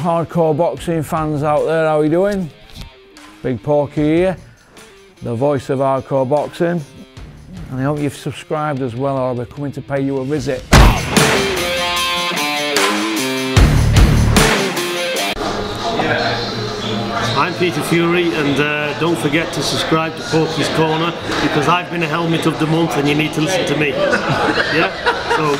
hardcore boxing fans out there, how are you doing? Big Porky here, the voice of hardcore boxing. And I hope you've subscribed as well or I'll be coming to pay you a visit. I'm Peter Fury and uh, don't forget to subscribe to Porky's Corner because I've been a helmet of the month and you need to listen to me. yeah? So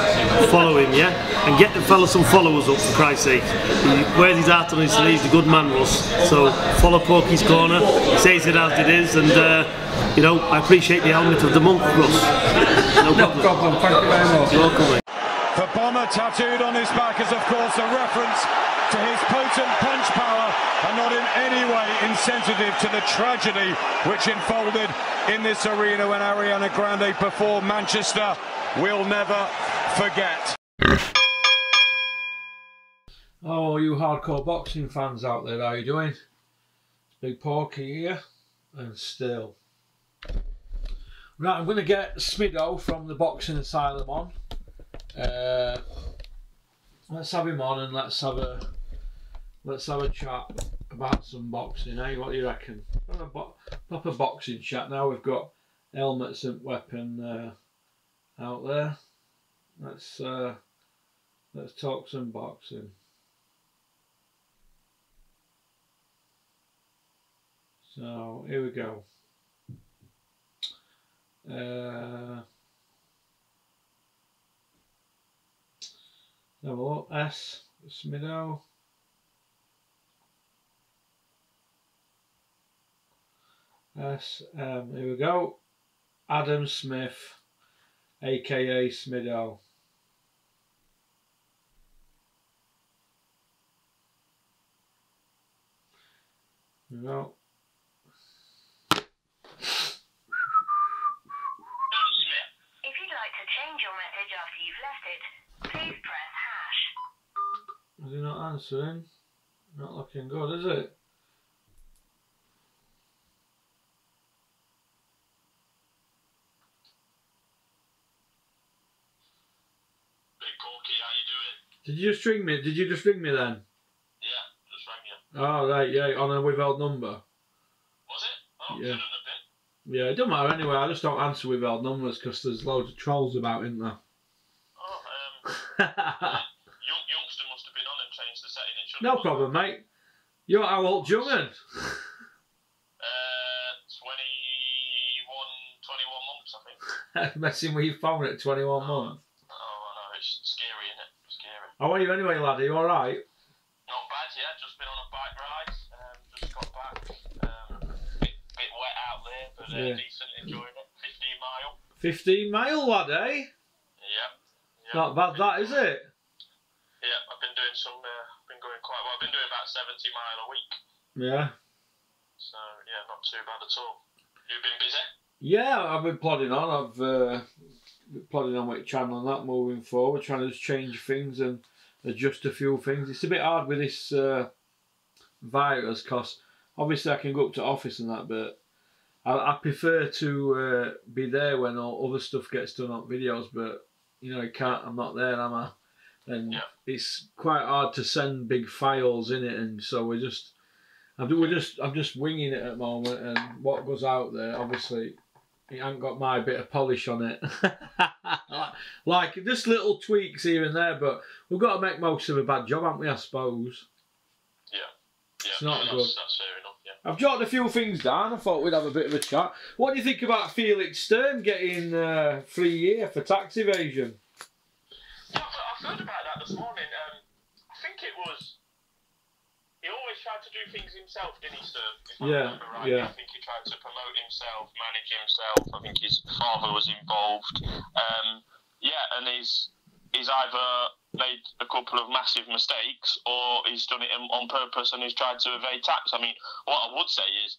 follow him, yeah? And get the fella some followers up for Christ's sake. He wears his heart on his sleeve, the good man Russ. So follow Porky's Corner, says it as it is and uh, you know, I appreciate the helmet of the month, Russ. No problem. problem, thank you very much. You're welcome, mate. The bomber tattooed on his back is of course a reference to his potent punch power and not in any way insensitive to the tragedy which unfolded in this arena when Ariana Grande performed Manchester. We'll never forget. Oh, you hardcore boxing fans out there, how are you doing? Big Porky here, and still. Right, I'm going to get Smido from the Boxing Asylum on. Uh, let's have him on and let's have a let's have a chat about some boxing. Eh? What do you reckon? A bo- proper boxing chat. Now we've got helmets and weapon uh, out there. Let's uh, let's talk some boxing. So here we go. Uh, have a look. S. Smido. S. Um, here we go. Adam Smith, aka Smido. Here we go. If you'd like to change your message after you've left it, please press hash. Is he not answering? Not looking good, is it? Big Corky, how you doing? Did you just ring me? Did you just ring me then? Yeah, just rang you. Oh, right, yeah, on a withheld number. Was it? Oh, Yeah. have been. Yeah, it don't matter anyway. I just don't answer withheld numbers because there's loads of trolls about, isn't there? Oh, um, young, youngster must have been on and changed the setting. It no problem, mate. You're how old, Jungen? Uh, 21, 21 months, I think. Messing with your phone at 21 months. Oh, I know, it's scary, isn't it? Scary. How are you anyway, lad? Are you alright? Not bad, yeah. Just been on a bike ride. Um, just got back. Um, bit, bit wet out there, but uh, Yeah. decent, enjoying it. 15 mile. 15 mile, lad, eh? Yeah. yeah. Not bad, that is it? Yeah, I've been doing some, uh, been going quite well. I've been doing about 70 mile a week. Yeah. So, yeah, not too bad at all. You've been busy? Yeah, I've been plodding on. I've uh, been plodding on with the channel and that moving forward, trying to just change things and adjust a few things. It's a bit hard with this uh, virus because obviously I can go up to office and that, but I, I prefer to uh, be there when all other stuff gets done on videos. But you know, I can't. I'm not there, am I? And Yeah. it's quite hard to send big files in it, and so we're just. I'm, we're just, I'm just winging it at the moment, and what goes out there, obviously, it ain't got my bit of polish on it. like just little tweaks here and there, but we've got to make most of a bad job, haven't we? I suppose. Yeah. Yeah, It's not yeah, good. That's, enough, yeah. I've jotted a few things down. I thought we'd have a bit of a chat. What do you think about Felix Sturm getting uh, three year for tax evasion? Yeah, I've heard about that this morning. Um, I think it was. He always tried to do things himself, didn't he, Sturm? If I Yeah, remember right. yeah. I think he tried to promote himself, manage himself. I think his father was involved. Um, yeah, and he's he's either made a couple of massive mistakes or he's done it on purpose and he's tried to evade tax. I mean, what I would say is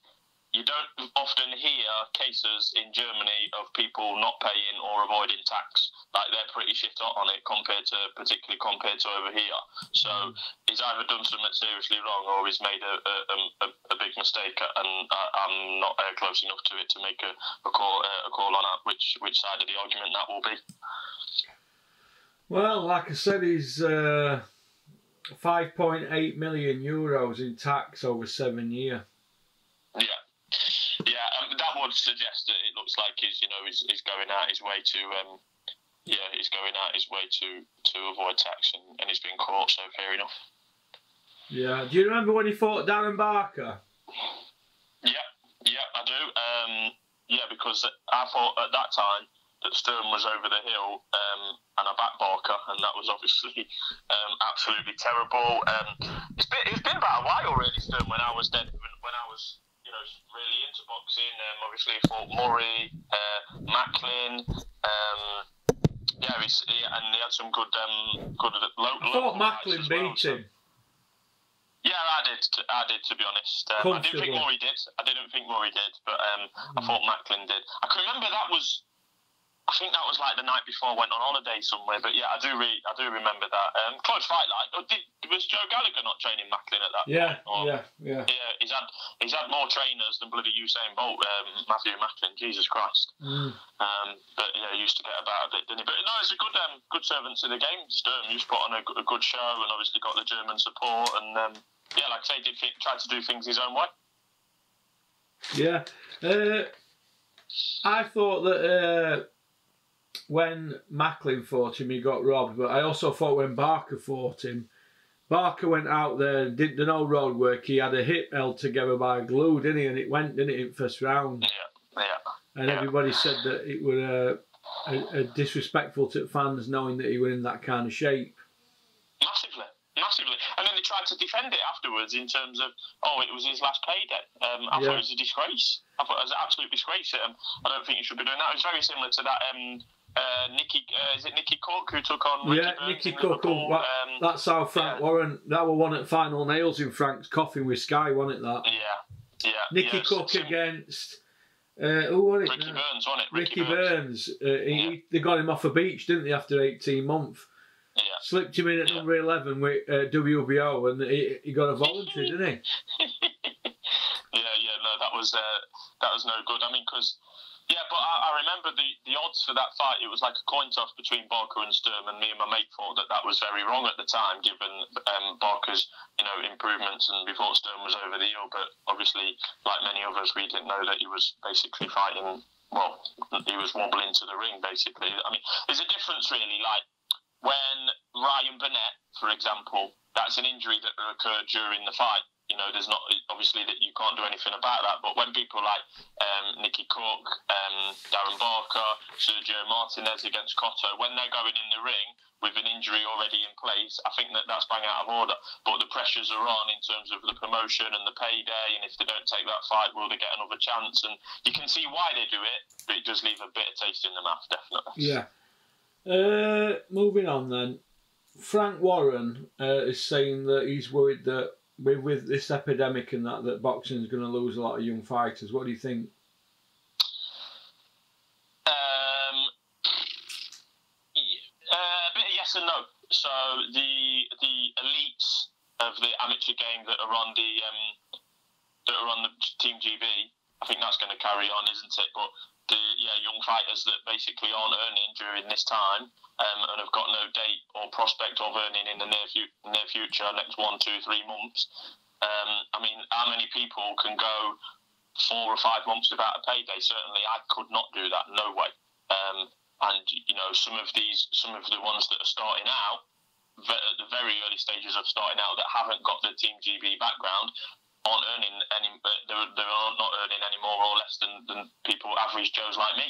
you don't often hear cases in Germany of people not paying or avoiding tax. Like they're pretty shit on it compared to, particularly compared to over here. So he's either done something seriously wrong or he's made a a, a, a big mistake, and I'm not uh, close enough to it to make a, a call uh, a call on that, which which side of the argument that will be. Well, like I said, he's uh, 5.8 million euros in tax over seven year. Yeah, yeah, um, that would suggest that it looks like he's, you know, he's, he's going out his way to, um, yeah, he's going out his way to to avoid tax, and, and he's been caught. So fair enough. Yeah. Do you remember when he fought Darren Barker? Yeah, yeah, I do. Um, yeah, because I thought at that time that Sturm was over the hill um, and I backed Barker, and that was obviously um, absolutely terrible. Um, it's been it's been about a while really, Sturm, when I was dead, when, when I was you know really into boxing. Um, obviously, fought Murray, uh, Macklin. Um, yeah, he's, he, and he had some good um, good I local thought Macklin as well, beat so- him. yeah, I did. t- I did, to be honest. Um, I didn't think. Murray did. I didn't think Murray did, but um, I thought Macklin did. I can remember that was. I think that was like the night before I went on holiday somewhere. But yeah, I do. Re- I do remember that. Um, close fight, like. oh, Did, was Joe Gallagher not training Macklin at that Yeah, point? Or- yeah, yeah. Yeah, he's had he's had more trainers than bloody Usain Bolt, um, Matthew Macklin. Jesus Christ. Mm. Um, but yeah, he used to get about a bit, didn't he? But no, it's a good um, good servant to the game. Sturm, he's put on a good show and obviously got the German support. And um, yeah, like I say, did thi- try to do things his own way. Yeah. Uh, I thought that uh, when Macklin fought him, he got robbed, but I also thought when Barker fought him, Barker went out there and did the no road work. He had a hip held together by glue, didn't he? And it went, didn't it, in first round? Yeah, yeah, And Yeah. everybody said that it was uh, a, a disrespectful to fans knowing that he was in that kind of shape. massively, massively. And then they tried to defend it afterwards in terms of, oh, it was his last payday. Um, I Yeah. thought it was a disgrace. I thought it was an absolute disgrace. Um, I don't think you should be doing that. It was very similar to that. Um, uh, Nicky, uh, is it Nicky Cook who took on Ricky Yeah, Burns Nicky in Cook. Um, that's how Frank yeah. Warren. That was one at final nails in Frank's coffin with Sky, wasn't it? That yeah, yeah. Nicky yeah, Cook against. Uh, who was it? Ricky? Burns, wasn't it? Ricky Burns. Uh, he, Yeah. They got him off a beach, didn't they? After eighteen months, Yeah. slipped him in at number eleven with uh, WBO, and he, he got a voluntary, didn't he? yeah, yeah, no, that was uh, that was no good. I mean, because yeah, but I, I remember the, the odds for that fight. It was like a coin toss between Barker and Sturm, and me and my mate thought that that was very wrong at the time, given um, Barker's you know improvements and before Sturm was over the hill. But obviously, like many of us, we didn't know that he was basically fighting. Well, he was wobbling to the ring, basically. I mean, there's a difference really, like when Ryan Burnett, for example, that's an injury that occurred during the fight. You know, there's not obviously that you can't do anything about that. But when people like um, Nicky Cook, um, Darren Barker, Sergio Martinez against Cotto, when they're going in the ring with an injury already in place, I think that that's bang out of order. But the pressures are on in terms of the promotion and the payday, and if they don't take that fight, will they get another chance? And you can see why they do it, but it does leave a bitter taste in the mouth, definitely. Yeah. Uh, moving on then. Frank Warren uh, is saying that he's worried that with, with this epidemic and that, that boxing is going to lose a lot of young fighters. What do you think? Um, uh, a bit of yes and no. So the the elites of the amateur game that are on the um, that are on the Team GB, I think that's going to carry on, isn't it? But the yeah young fighters that basically aren't earning during this time um, and have got no date or prospect of earning in the near, fu- near future, next one, two, three months. Um, I mean, how many people can go four or five months without a payday? Certainly, I could not do that. No way. Um, and you know, some of these, some of the ones that are starting out, at the very early stages of starting out, that haven't got the Team GB background, aren't earning any. uh, They're, they're not earning any more or less than, than people, average Joes like me.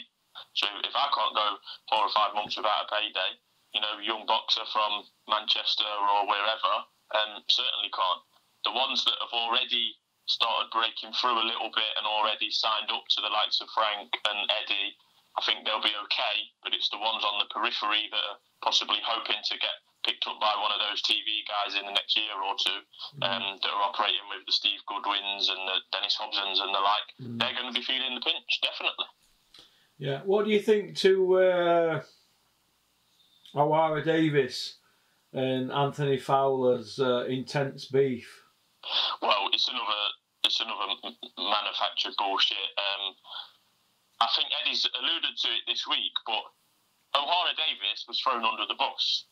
So if I can't go four or five months without a payday, you know, young boxer from Manchester or wherever, um, certainly can't. The ones that have already started breaking through a little bit and already signed up to the likes of Frank and Eddie, I think they'll be okay. But it's the ones on the periphery that are possibly hoping to get picked up by one of those TV guys in the next year or two um, that are operating with the Steve Goodwins and the Dennis Hobsons and the like. They're going to be feeling the pinch, definitely. Yeah. What do you think to uh, Ohara Davies and Anthony Fowler's uh, intense beef? Well, it's another it's another manufactured bullshit. Um, I think Eddie's alluded to it this week, but Ohara Davies was thrown under the bus.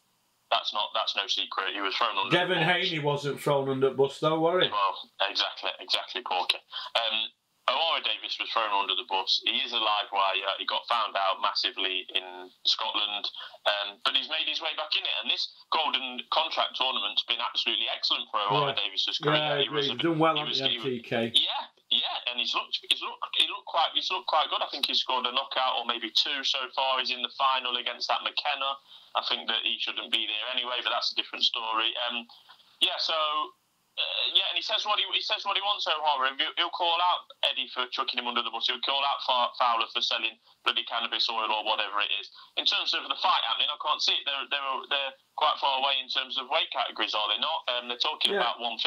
That's not that's no secret. He was thrown under. Devin the bus. Haney wasn't thrown under the bus though, were he? Well, exactly, exactly, Porky. Um, Ohara Davies was thrown under the bus. He is a live wire. He got found out massively in Scotland, um, but he's made his way back in it. And this golden contract tournament's been absolutely excellent for Ohara Yeah. Davies's Yeah, career. I He was a- He's done well he on was- the he was- yeah, yeah, and he's looked, he's looked, he looked quite, he's looked quite good. I think he's scored a knockout or maybe two so far. He's in the final against that McKenna. I think that he shouldn't be there anyway, but that's a different story. Um, yeah, so uh, yeah, and he says what he, he says what he wants. Ohara, he'll, he'll call out Eddie for chucking him under the bus. He'll call out Fowler for selling bloody cannabis oil or whatever it is. In terms of the fight happening, I can't see it. They're they're, they're quite far away in terms of weight categories, are they not? Um, they're talking Yeah. about 150.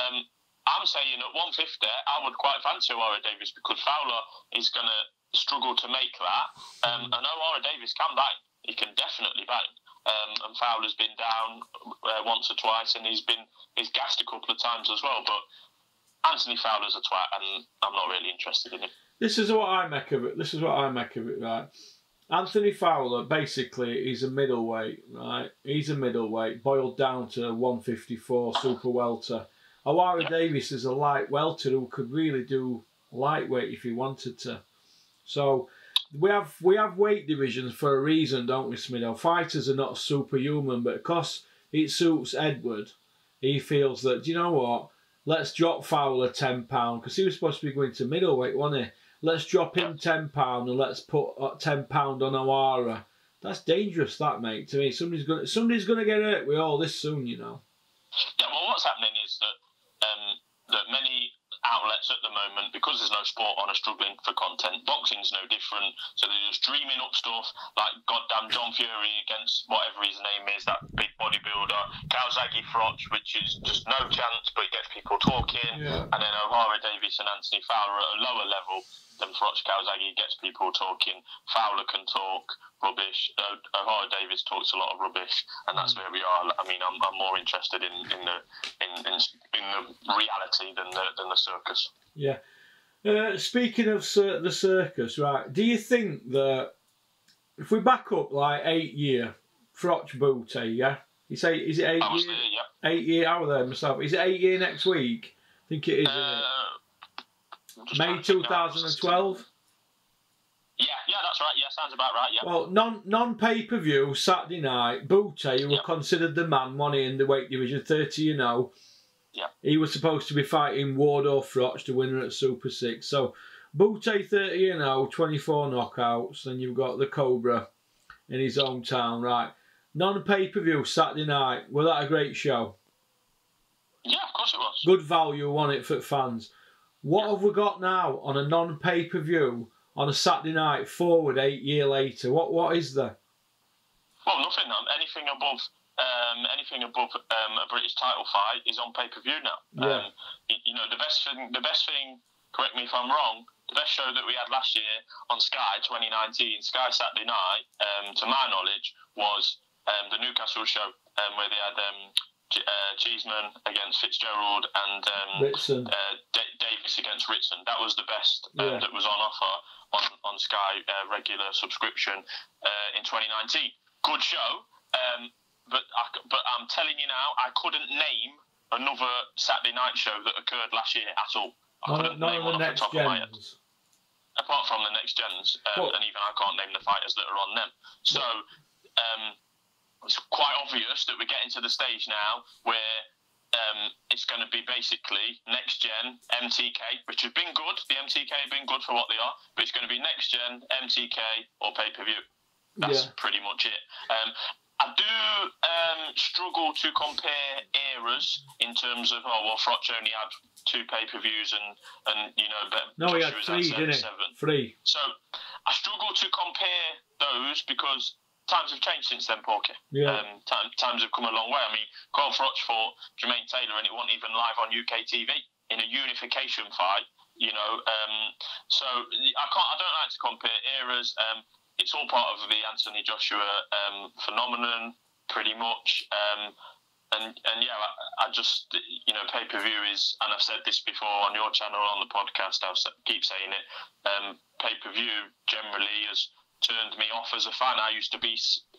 Um, I'm saying at 150, I would quite fancy Ohara Davies because Fowler is going to struggle to make that. Um, and Ohara Davies can bang. He can definitely bang. Um, and Fowler's been down uh, once or twice, and he's been he's gassed a couple of times as well. But Anthony Fowler's a twat, and I'm not really interested in him. This is what I make of it. This is what I make of it, right? Anthony Fowler, basically, he's a middleweight, right? He's a middleweight, boiled down to 154 super welter. Ohara Davies is a light welter who could really do lightweight if he wanted to. So we have we have weight divisions for a reason, don't we, Smido? Fighters are not superhuman, but because it suits Edward, he feels that, you know what? Let's drop Fowler ten pound because he was supposed to be going to middleweight, wasn't he? Let's drop him ten pound and let's put uh, ten pound on Ohara. That's dangerous, that mate. To me, somebody's gonna somebody's gonna get hurt with all this soon, you know. Yeah, well, what's happening is that um, that many outlets at the moment, because there's no sport on, are struggling for content. Boxing's no different, so they're just dreaming up stuff like goddamn John Fury against whatever his name is, that big bodybuilder, Kawasaki Froch, which is just no chance, but it gets people talking. Yeah. And then Ohara Davies and Anthony Fowler at a lower level than Froch Kawasaki gets people talking. Fowler can talk rubbish. Uh, Ohara Davies talks a lot of rubbish, and that's where we are. I mean, I'm, I'm more interested in, in the in, in, in the reality than the than the circus. Yeah. Uh, speaking of cir- the circus, right? Do you think that if we back up like eight year, Froch Bute, yeah? You say is it eight year? there, yeah. Eight year. I was there myself. Is it eight year next week? I think it is. Uh, May trying to think now. 2012. Yeah, yeah, that's right. Yeah, sounds about right. Yeah. Well, non non pay per view Saturday night. Bute, who was Yep. considered the man, one in the weight division, thirty. You know, Yep. he was supposed to be fighting Wardo Froch, the winner at Super Six. So Bute, thirty. You know, twenty four knockouts. Then you've got the Cobra in his hometown, right? Non pay per view Saturday night. Was that a great show? Yeah, of course it was. Good value on it for fans. What have we got now on a non pay per view on a Saturday night forward eight year later? What what is there? Well, nothing. Um, anything above um, anything above um, a British title fight is on pay per view now. Yeah. Um, you, you know, the best thing. The best thing. Correct me if I'm wrong. The best show that we had last year on Sky 2019, Sky Saturday night, um, to my knowledge, was um, the Newcastle show um, where they had um, uh, Cheeseman against Fitzgerald and um, Ritson. uh, D- Davies against Ritson. That was the best um, Yeah. that was on offer on, on Sky uh, regular subscription uh, in 2019. Good show, um, but I, but I'm telling you now, I couldn't name another Saturday night show that occurred last year at all. I couldn't none name one the off the top of my head. Apart from the next gens, um, and even I can't name the fighters that are on them. So um, it's quite obvious that we're getting to the stage now where um, it's going to be basically next gen MTK, which has been good. The MTK have been good for what they are, but it's going to be next gen MTK or pay per view. That's Yeah. pretty much it. Um, I do um, struggle to compare eras in terms of oh well, Froch only had two pay per views and and you know, but No, he had three, seven, didn't he? Three. So I struggle to compare those because times have changed since then, Porky. Yeah. Um, time, times have come a long way. I mean, Carl Froch fought Jermaine Taylor and it wasn't even live on UK TV in a unification fight. You know, um, so I can't. I don't like to compare eras. Um, it's all part of the Anthony Joshua um, phenomenon, pretty much. Um, and and yeah, I, I just you know pay per view is, and I've said this before on your channel on the podcast. I'll keep saying it. Um, pay per view generally has turned me off as a fan. I used to be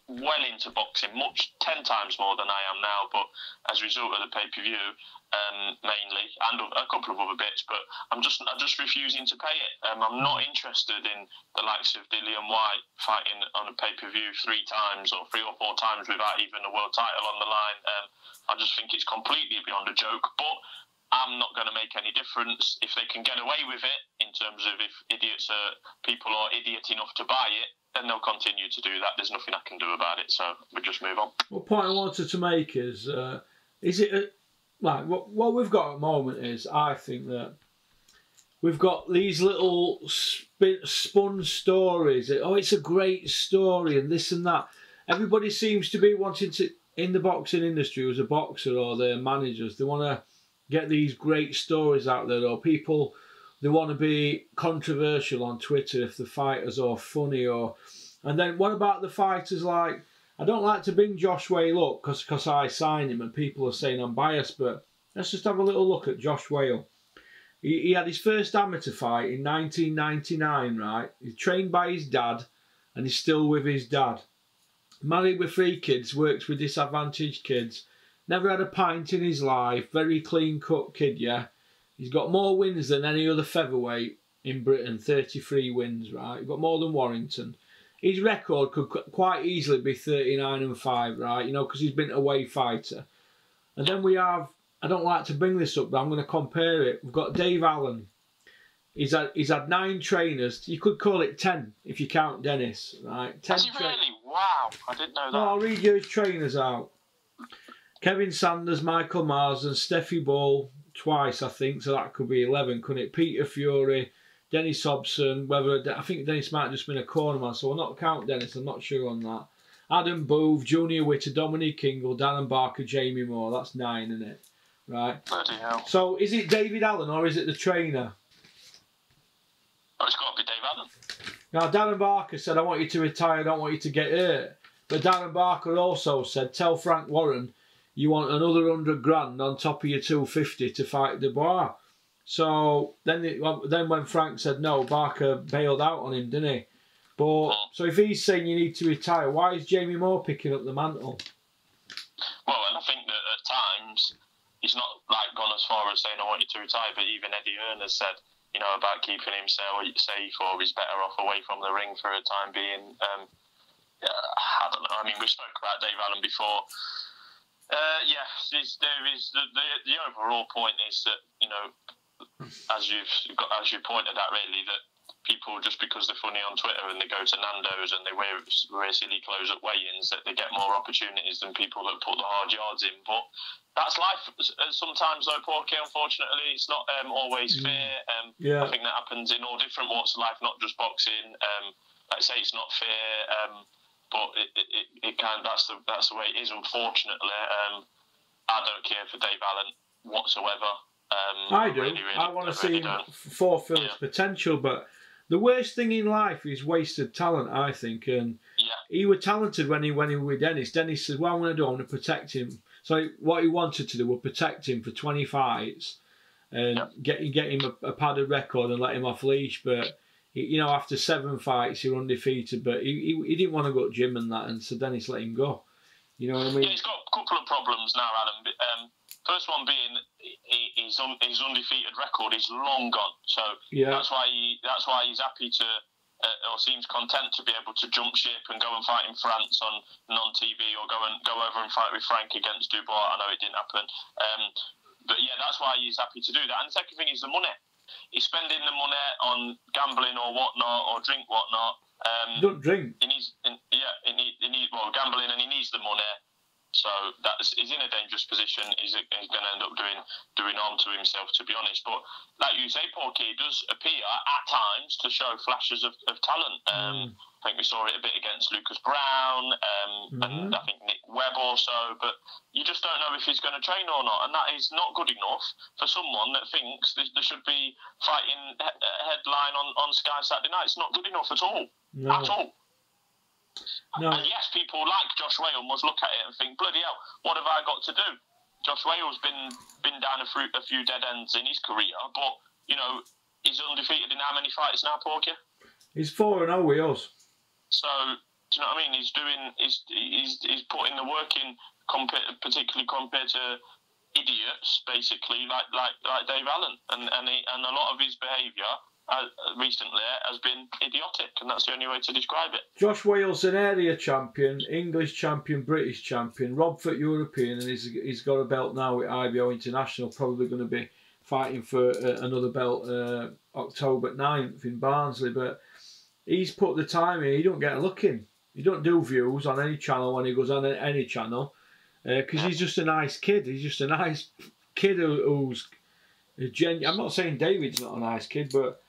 well into boxing, much ten times more than I am now. But as a result of the pay per view, um, mainly, and a couple of other bits, but I'm just I'm just refusing to pay it. Um, I'm not interested in the likes of Dillian Whyte fighting on a pay per view three times or three or four times without even a world title on the line. Um, I just think it's completely beyond a joke. But I'm not going to make any difference if they can get away with it in terms of if idiots are people are idiot enough to buy it. Then they'll continue to do that. There's nothing I can do about it, so we'll just move on. What point I wanted to make is, uh, is it a, like what what we've got at the moment is I think that we've got these little spin, spun stories. Oh, it's a great story and this and that. Everybody seems to be wanting to in the boxing industry as a boxer or their managers. They want to get these great stories out there, or people they want to be controversial on Twitter if the fighters are funny or. And then what about the fighters like? I don't like to bring Josh Wale up because I sign him and people are saying I'm biased, but let's just have a little look at Josh Wale. He, he had his first amateur fight in 1999, right? He's trained by his dad and he's still with his dad. Married with three kids, works with disadvantaged kids. Never had a pint in his life. Very clean cut kid, yeah. He's got more wins than any other featherweight in Britain. 33 wins, right? He's got more than Warrington his record could quite easily be 39 and 5, right? You know, because he's been a away fighter. And then we have, I don't like to bring this up, but I'm going to compare it. We've got Dave Allen. He's had, he's had nine trainers. You could call it 10 if you count Dennis, right? 10 Has he really? Wow, I didn't know that. No, I'll read you his trainers out. Kevin Sanders, Michael Mars, and Steffi Ball twice, I think, so that could be 11, couldn't it? Peter Fury, Dennis Hobson, whether I think Dennis might have just been a cornerman, so I'll not count Dennis. I'm not sure on that. Adam Booth, Junior Witter, Dominic Ingle, Darren Barker, Jamie Moore. That's nine, isn't it? Right. So is it David Allen or is it the trainer? Oh, it's got to be Dave Allen. Now Darren Barker said, "I want you to retire. I don't want you to get hurt." But Darren Barker also said, "Tell Frank Warren you want another hundred grand on top of your two fifty to fight Dubois." So then, it, then when Frank said no, Barker bailed out on him, didn't he? But so if he's saying you need to retire, why is Jamie Moore picking up the mantle? Well, and I think that at times he's not like gone as far as saying I want you to retire, but even Eddie Hearn has said you know about keeping himself safe or he's better off away from the ring for a time being. Um, I don't know. I mean, we spoke about Dave Allen before. Uh, yeah, there is the, the the overall point is that you know as you've got, as you pointed out, really that people just because they're funny on Twitter and they go to Nando's and they wear, wear silly clothes at weigh-ins that they get more opportunities than people that put the hard yards in. But that's life. Sometimes though, Porky, unfortunately, it's not um, always mm. fair. Um, yeah. I think that happens in all different walks of life, not just boxing. Um, like I say, it's not fair, um, but it, it, it kind of, that's the that's the way it is. Unfortunately, um, I don't care for Dave Allen whatsoever. Um, I do. Really, really, I want to see him fulfill his yeah. potential, but the worst thing in life is wasted talent. I think, and yeah. he was talented when he when he was with Dennis. Dennis said, "What I'm going to do, I'm going to protect him." So what he wanted to do was protect him for 20 fights and yeah. get get him a, a, padded record and let him off leash. But you know, after seven fights, he was undefeated. But he, he, he didn't want to go to gym and that, and so Dennis let him go. You know what I mean? Yeah, he's got a couple of problems now, Adam. Um, First one being his, un, his undefeated record is long gone. So yeah. that's why he, that's why he's happy to uh, or seems content to be able to jump ship and go and fight in France on non-TV or go and go over and fight with Frank against Dubois. I know it didn't happen, um, but yeah, that's why he's happy to do that. And the second thing is the money. He's spending the money on gambling or whatnot or drink whatnot. Um, Don't drink. He needs, yeah, he needs, he needs well gambling and he needs the money. So that's he's in a dangerous position. He's, he's going to end up doing doing harm to himself, to be honest. But like you say, Porky does appear at times to show flashes of, of talent. Um, mm. I think we saw it a bit against Lucas Brown, um, mm-hmm. and I think Nick Webb also. But you just don't know if he's going to train or not, and that is not good enough for someone that thinks there should be fighting headline on, on Sky Saturday night. It's not good enough at all, no. at all. No. And yes, people like Josh Wale must look at it and think, bloody hell, what have I got to do? Josh Wale's been been down a, fruit, a few dead ends in his career, but you know he's undefeated in how many fights now, Porky? He's four and zero with us. So Do you know what I mean? He's doing, he's he's, he's putting the work in, compared, particularly compared to idiots, basically like like like Dave Allen, and and he, and a lot of his behaviour. Uh, recently has been idiotic, and that's the only way to describe it. Josh Wale's, an area champion, English champion, British champion, Robford European, and he's, he's got a belt now with IBO International. Probably going to be fighting for uh, another belt uh, October 9th in Barnsley. But he's put the time in. He don't get a look in. He don't do views on any channel when he goes on any channel because uh, he's just a nice kid. He's just a nice kid who, who's genuine. I'm not saying David's not a nice kid, but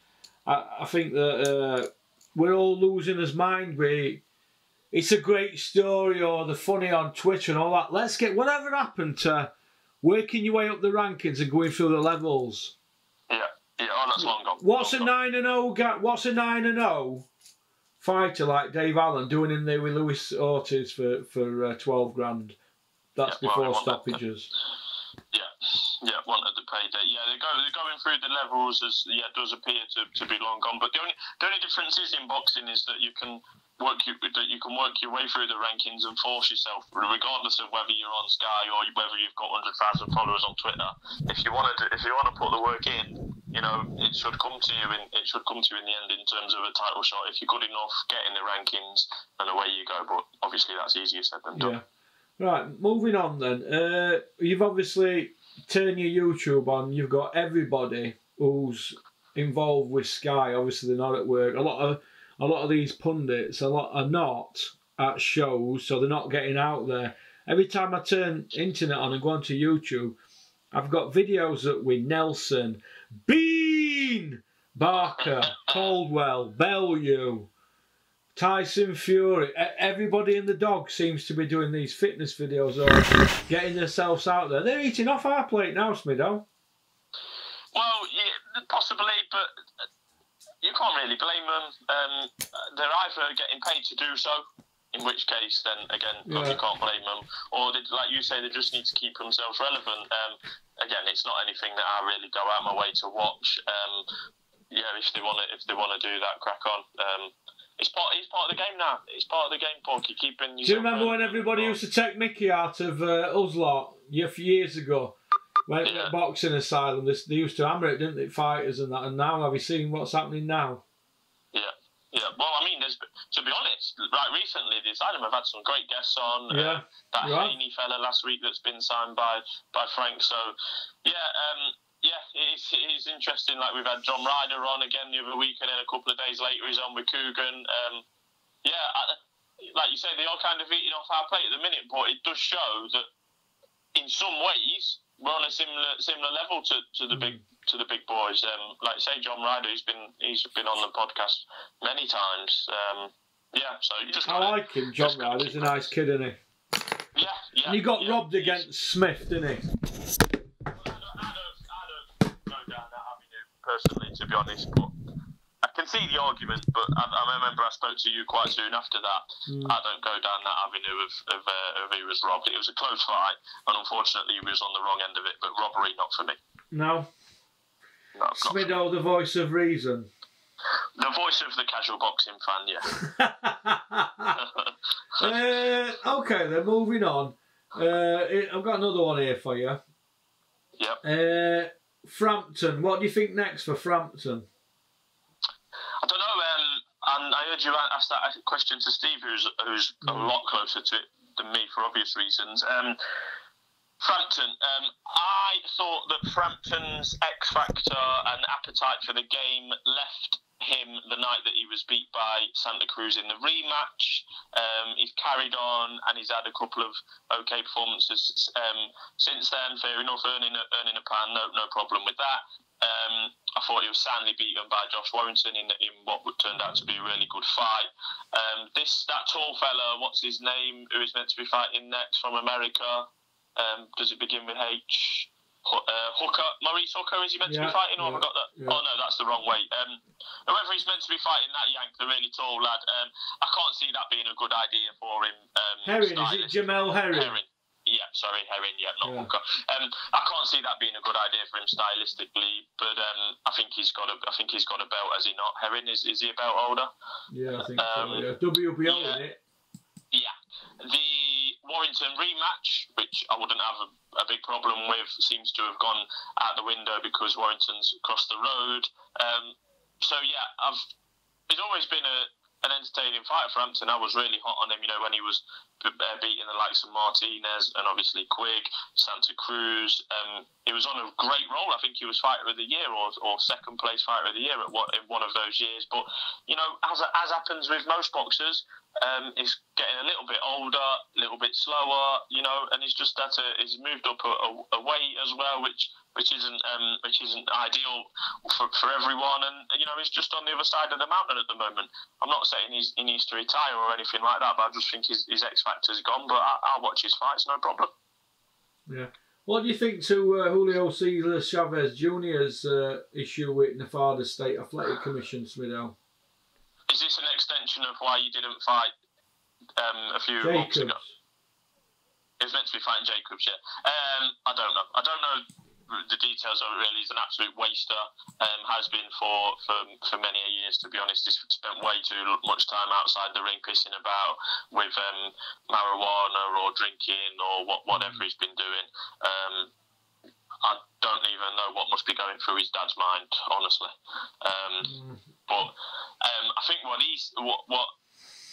I, I think that uh, we're all losing his mind. We, it's a great story or the funny on Twitter and all that. Let's get whatever happened to working your way up the rankings and going through the levels. Yeah, yeah, oh, that's long gone. What's long a nine and zero? What's a nine and zero fighter like Dave Allen doing in there with Luis Ortiz for for uh, twelve grand? That's Yeah, before that. stoppages. Yeah, yeah, wanted the payday. Yeah, they're, go, they're going through the levels as yeah, it does appear to, to be long gone. But the only the only difference is in boxing is that you can work you that you can work your way through the rankings and force yourself, regardless of whether you're on Sky or whether you've got hundred thousand followers on Twitter. If you want to if you want to put the work in, you know it should come to you in it should come to you in the end in terms of a title shot. If you're good enough, get in the rankings, and away you go. But obviously that's easier said than done. Yeah. Right, moving on then. Uh, you've obviously turned your YouTube on. You've got everybody who's involved with Sky. Obviously, they're not at work. A lot of a lot of these pundits, a lot are not at shows, so they're not getting out there. Every time I turn internet on and go onto YouTube, I've got videos that with Nelson, Bean, Barker, Caldwell, Bellew, Tyson Fury. Everybody and the dog seems to be doing these fitness videos or getting themselves out there. They're eating off our plate now, Smido. Well, yeah, possibly, but you can't really blame them. Um, they're either getting paid to do so, in which case, then again, Yeah. you can't blame them, or they, like you say, they just need to keep themselves relevant. Um, again, it's not anything that I really go out my way to watch. Um, yeah, if they want to, if they want to do that, crack on. Um, it's part, it's part of the game now. It's part of the game, Porky. Keeping. Do you remember when everybody used to take Mickey out of uh, us lot years ago? When Yeah. boxing asylum, they, they used to hammer it, didn't they? Fighters and that. And now, have you seen what's happening now? Yeah, yeah. Well, I mean, there's to be honest, right recently the asylum have had some great guests on. Yeah, Uh, that right. Haney fella last week that's been signed by by Frank. So, yeah, um, yeah, it's, it's interesting. Like we've had John Ryder on again the other week, and then a couple of days later he's on with Coogan. Um, yeah, I, like you say, they are kind of eating off our plate at the minute, but it does show that in some ways we're on a similar similar level to, to the big to the big boys. Um, like say John Ryder, who's been he's been on the podcast many times. Um, yeah, so you just I gotta- like him, John Ryder's a nice kid, isn't he? Yeah, yeah. And he got yeah, robbed he's- against Smith, didn't he? I don't, I don't go down that avenue personally, to be honest, but I can see the argument. But I, I remember I spoke to you quite soon after that. I don't go down that avenue of of, uh, of he was robbed. It was a close fight, and unfortunately he was on the wrong end of it. But robbery, not for me. No. No. Smido, the voice of reason. The voice of the casual boxing fan, yeah. uh, okay, then moving on. Uh, I've got another one here for you. yep. Uh, Frampton, what do you think next for Frampton? I don't know. Um, and I heard you ask that question to Steve, who's who's a lot closer to it than me for obvious reasons. Um, Frampton. Um, I thought that Frampton's X factor and appetite for the game left him the night that he was beat by Santa Cruz in the rematch. Um, he's carried on and he's had a couple of okay performances um, since then. Fair enough, earning a, earning a pan, no no problem with that. Um, I thought he was soundly beaten by Josh Warrington in, in what turned out to be a really good fight. Um, this that tall fella, what's his name, who is meant to be fighting next from America? Um, does it begin with H? Uh, Hooker, Maurice Hooker, is he meant to be fighting? Or have I got that? yeah. Oh no, that's the wrong way. Um, whoever he's meant to be fighting, that yank, the really tall lad. Um, I can't see that being a good idea for him. Um, Herring, is it. Jamel Herring? Herring. Yeah, sorry, Herring. Yeah, not Yeah. Hooker. Um, I can't see that being a good idea for him stylistically, but um, I think he's got a. I think he's got a belt, has he not? Herring is is he a belt holder? Yeah, I think so. Um, Yeah. WBO yeah. in it. the Warrington rematch, which I wouldn't have a, a big problem with, seems to have gone out the window because Warrington's across the road. Um, so yeah, I've it's always been a an entertaining fight for Frampton. I was really hot on him, you know, when he was beating the likes of Martinez and obviously Quigg, Santa Cruz. Um, he was on a great roll. I think he was fighter of the year or, or second place fighter of the year at what, in one of those years. But you know, as as happens with most boxers, um, he's getting a little bit older, a little bit slower, you know, and he's just to he's moved up a, a, a weight as well, which which isn't um, which isn't ideal for, for everyone. And you know, he's just on the other side of the mountain at the moment. I'm not saying he's, he needs to retire or anything like that, but I just think his, his X factor's gone. But I, I'll watch his fights, no problem. Yeah. What do you think to uh, Julio Cesar Chavez Jr.'s uh, issue with Nevada State Athletic Commission, Smido? Is this an extension of why you didn't fight um, a few months ago? It was meant to be fighting Jacobs, yeah. Um, I don't know. I don't know the details of it really. He's an absolute waster. Um, has been for, for for many years, to be honest. He's spent way too much time outside the ring pissing about with um, marijuana or drinking or what, whatever he's been doing. Um, I don't even know what must be going through his dad's mind, honestly. Um, but um, I think what he's what what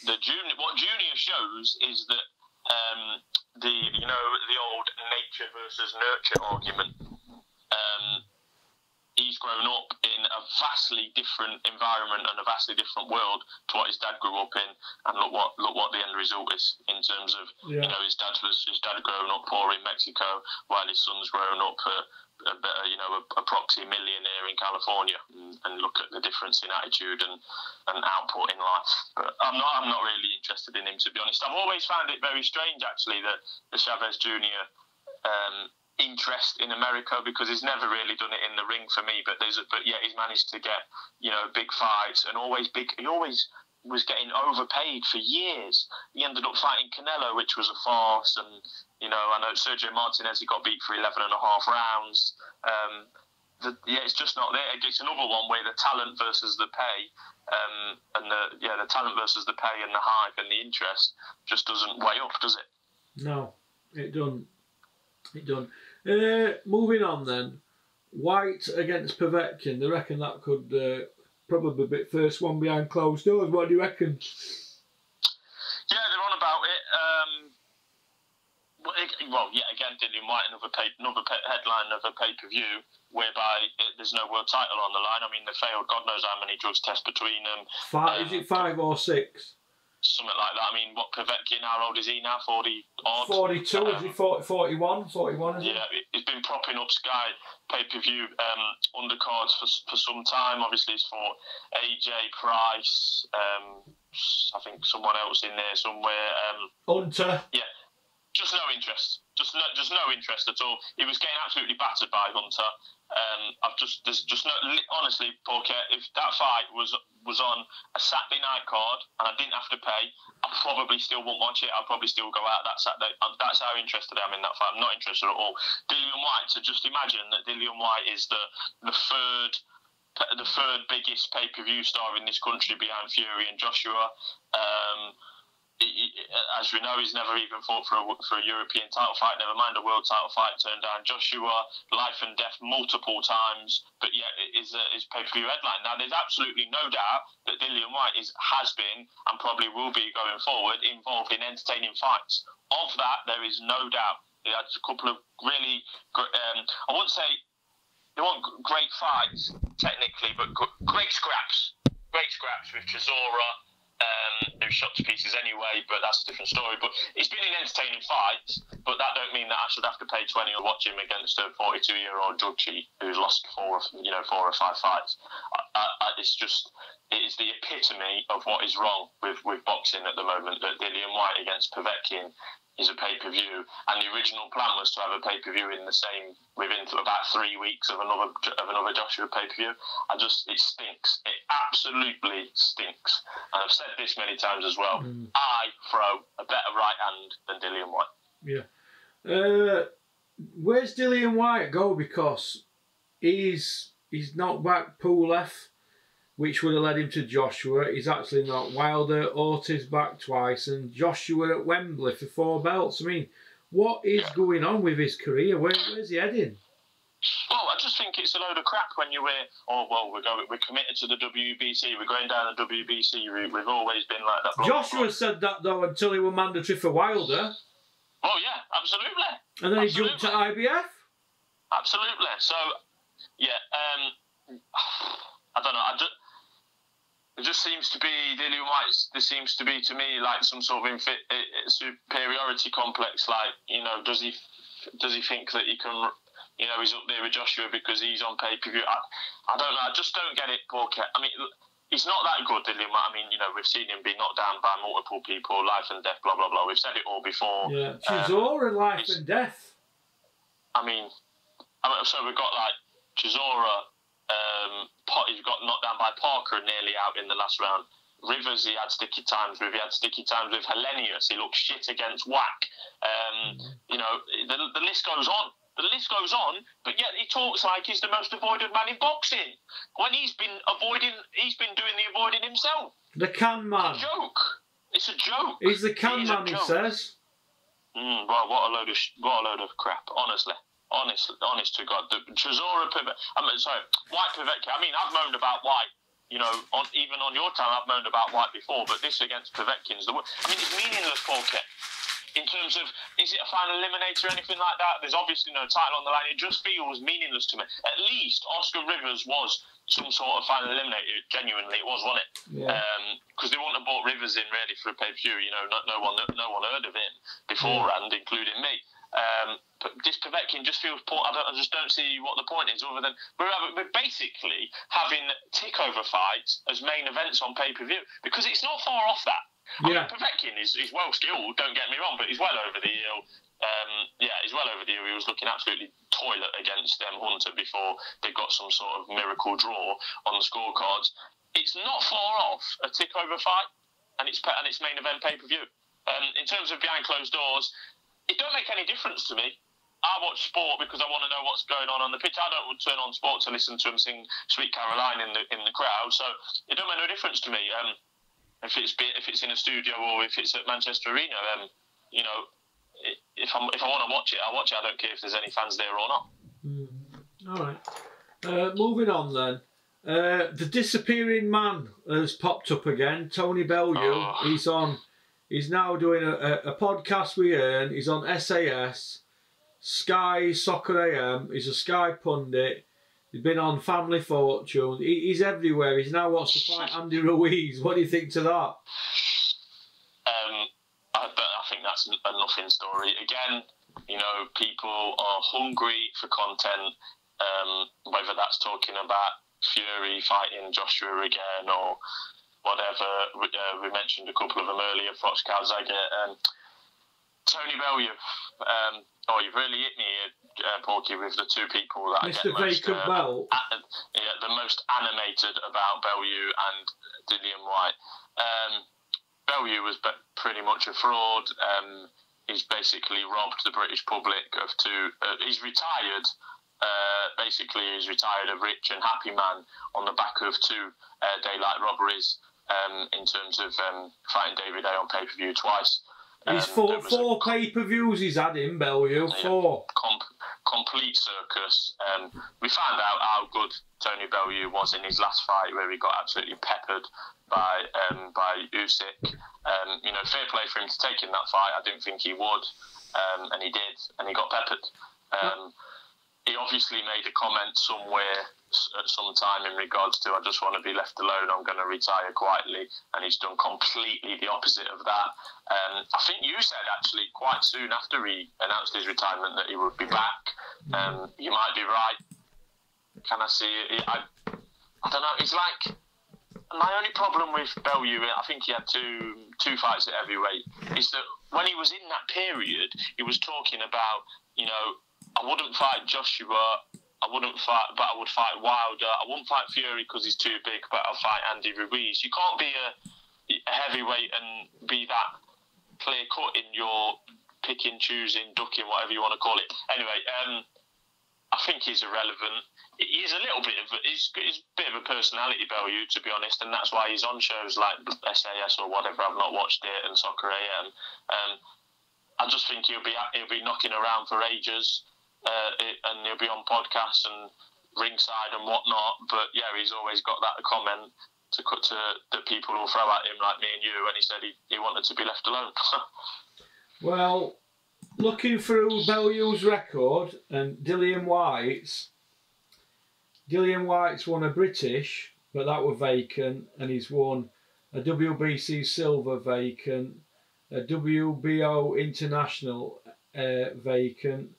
the junior what junior shows is that um, the you know the old nature versus nurture argument. Um, he's grown up in a vastly different environment and a vastly different world to what his dad grew up in, and look what look what the end result is in terms of Yeah. you know his dad was his dad grown up poor in Mexico while his son's grown up a, a, you know a, a proxy millionaire in California, and, and look at the difference in attitude and, and output in life. But I'm not I'm not really interested in him to be honest. I've always found it very strange actually that the Chavez Jr. Um, interest in America because he's never really done it in the ring for me. But there's but yet he's managed to get you know big fights and always big. He always was getting overpaid for years. He ended up fighting Canelo, which was a farce, and you know I know Sergio Martinez he got beat for 11 and a half rounds. Um, the, yeah, it's just not there. It's another one where the talent versus the pay, um, and the yeah the talent versus the pay and the hype and the interest just doesn't weigh up, does it? No, it done. It done. Uh, moving on then. Whyte against Povetkin. They reckon that could uh, probably be first one behind closed doors. What do you reckon? Yeah, they're on about it. Um, well, yeah, again, Dillian Whyte, another pay, another pay, headline of a pay per view, whereby it, there's no world title on the line. I mean, they failed God knows how many drugs tests between them, Five, is it five or six? Something like that. I mean, what Povetkin, how old is he now? 40 odd? 42, is Um, it 40, 41? 41, is? Yeah, it- it's been propping up Sky pay per view um, undercards for, for some time. Obviously, it's for AJ Price. Um, I think someone else in there somewhere. Um, Hunter. yeah, just no interest. Just no, just no interest at all. He was getting absolutely battered by Hunter. Um, I've just there's just no honestly, Paulette, if that fight was was on a Saturday night card and I didn't have to pay, I probably still wouldn't watch it. I'd probably still go out that Saturday. Um, That's how interested I am in that fight. I'm not interested at all. Dillian Whyte. So just imagine that Dillian Whyte is the the third the third biggest pay per view star in this country behind Fury and Joshua. Um, as we know, he's never even fought for a, for a European title fight, never mind a world title fight. Turned down Joshua, life and death multiple times, but yet it is a is pay per view headline. Now, there's absolutely no doubt that Dillian Whyte is has been and probably will be going forward involved in entertaining fights. Of that, there is no doubt. He had a couple of really, um, I wouldn't say they weren't great fights technically, but great scraps. Great scraps with Chisora, um, who shot to pieces anyway, but that's a different story. But it's been in entertaining fights, but that don't mean that I should have to pay twenty or watch him against a forty-two-year-old Judgy who's lost four, you know, four or five fights. I, I, it's just it is the epitome of what is wrong with, with boxing at the moment. That Dillian Whyte against Povetkin is a pay per view, and the original plan was to have a pay per view in the same within about three weeks of another of another Joshua pay per view. I just it stinks. It absolutely stinks. And I've said this many times as well. I throw a better right hand than Dillian Whyte. Yeah. Uh, where's Dillian Whyte go? Because he's he's knocked back Pulev. Which would have led him to Joshua. He's actually not. Wilder, Otis back twice, and Joshua at Wembley for four belts. I mean, what is going on with his career? Where, where's he heading? Well, I just think it's a load of crap when you wear. Oh well, we're going. We're committed to the WBC. We're going down the WBC route. We've always been like that. Joshua said that though until he was mandatory for Wilder. Oh yeah, absolutely. and then he jumped to IBF. Absolutely. So, yeah, um, I don't know. I just, it just seems to be Dillian Whyte. There seems to be to me like some sort of infi- uh, superiority complex. Like, you know, does he does he think that he can? You know, he's up there with Joshua because he's on pay per view. I, I don't know. I just don't get it, Porky. I mean. He's not that good, Dillian. Whyte. I mean, you know, we've seen him be knocked down by multiple people, life and death, blah blah blah. We've said it all before. Yeah, Um, life and death. I mean, I mean, so we've got like Chisora, um, Pot, he's got knocked down by Parker nearly out in the last round. Rivas, he had sticky times with. He had sticky times with Helenius. He looked shit against Wach. Um, you know, the, the list goes on. The list goes on, but yet he talks like he's the most avoided man in boxing. When he's been avoiding, he's been doing the avoiding himself. The can man. It's a joke. It's a joke. He's the can He's man, he says. Mm, well, what a load of sh- what a load of crap. Honestly, honest, honest to God, the Chisora Pivet. I mean, sorry, Whyte Pivecki. I mean, I've moaned about Whyte. You know, on, even on your time, I've moaned about Whyte before, but this against Povetkin's the. I mean, it's meaningless, Paul Kett. In terms of, is it a final eliminator or anything like that? There's obviously no title on the line. It just feels meaningless to me. At least Oscar Rivas was some sort of final eliminator. Genuinely, it was, wasn't it? Yeah. Um, because they wouldn't have brought Rivas in really for a pay per view. You know, no, no one, no one heard of him beforehand, including me. Um, but this Povetkin just feels poor. I, don't, I just don't see what the point is, other than we're, we're basically having takeover fights as main events on pay per view because it's not far off that. I Yeah. mean, Povetkin is, is well skilled. Don't get me wrong, but he's well over the hill. Um, yeah, he's well over the hill. He was looking absolutely toilet against um, Hunter before they got some sort of miracle draw on the scorecards. It's not far off a takeover fight, and it's and it's main event pay per view. Um, in terms of behind closed doors, it don't make any difference to me. I watch sport because I want to know what's going on on the pitch. I don't turn on sport to listen to them sing "Sweet Caroline" in the in the crowd, so it don't make no difference to me. Um, if it's if it's in a studio or if it's at Manchester Arena, um, you know, if I'm if I want to watch it, I'll watch it. I don't care if there's any fans there or not. All right. Uh, moving on then. Uh, the disappearing man has popped up again. Tony Bellew. Oh. He's on. He's now doing a, a, a podcast we earn. He's on SAS, Sky Soccer AM. He's a Sky pundit. He's been on Family Fortune. He, he's everywhere. He's now wants to fight Andy Ruiz. What do you think to that? Um, I, but I think that's a nothing story. Again, you know, people are hungry for content. Um, whether that's talking about Fury fighting Joshua again or whatever. We, uh, we mentioned a couple of them earlier. Fox Calzaghe, um, Tony Bellew. Um, oh, you've really hit me, uh, Porky, with the two people that I Mr. get most, uh, Belt. a- yeah, the most animated about Bellew and Dillian Whyte. Um, Bellew was pretty much a fraud. Um, he's basically robbed the British public of two. Uh, he's retired. Uh, basically, he's retired a rich and happy man on the back of two uh, daylight robberies. Um, in terms of um, fighting David Haye on pay per view twice. He's Um, four four pay per views. He's had him Bellew four. com- complete circus. Um, we found out how good Tony Bellew was in his last fight, where he got absolutely peppered by um, by Usyk. Um, you know, fair play for him to take in that fight. I didn't think he would, um, and he did, and he got peppered. Um, he obviously made a comment somewhere at some time in regards to I just want to be left alone. I'm going to retire quietly, and he's done completely the opposite of that. Um, I think you said actually quite soon after he announced his retirement that he would be back. Um, you might be right. Can I see it? I, I don't know. It's like my only problem with Bellew. I think he had two two fights at heavyweight. Is that when he was in that period, he was talking about you know I wouldn't fight Joshua. I wouldn't fight, but I would fight Wilder. I wouldn't fight Fury because he's too big, but I'll fight Andy Ruiz. You can't be a, a heavyweight and be that clear cut in your picking, choosing, ducking, whatever you want to call it. Anyway, um, I think he's irrelevant. He's a little bit of a, he's, he's a bit of a personality, Bellew, to be honest, and that's why he's on shows like SAS or whatever. I've not watched it and Soccer AM. Um, I just think he'll be he'll be knocking around for ages, uh, and he'll be on podcasts and ringside and whatnot. But yeah, he's always got that comment to cut to that people will throw at him like me and you, and he said he, he wanted to be left alone. Well, looking through Bellew's record and Dillian Whyte's, Dillian Whyte's won a British, but that were vacant, and he's won a WBC Silver vacant, a WBO International uh, vacant,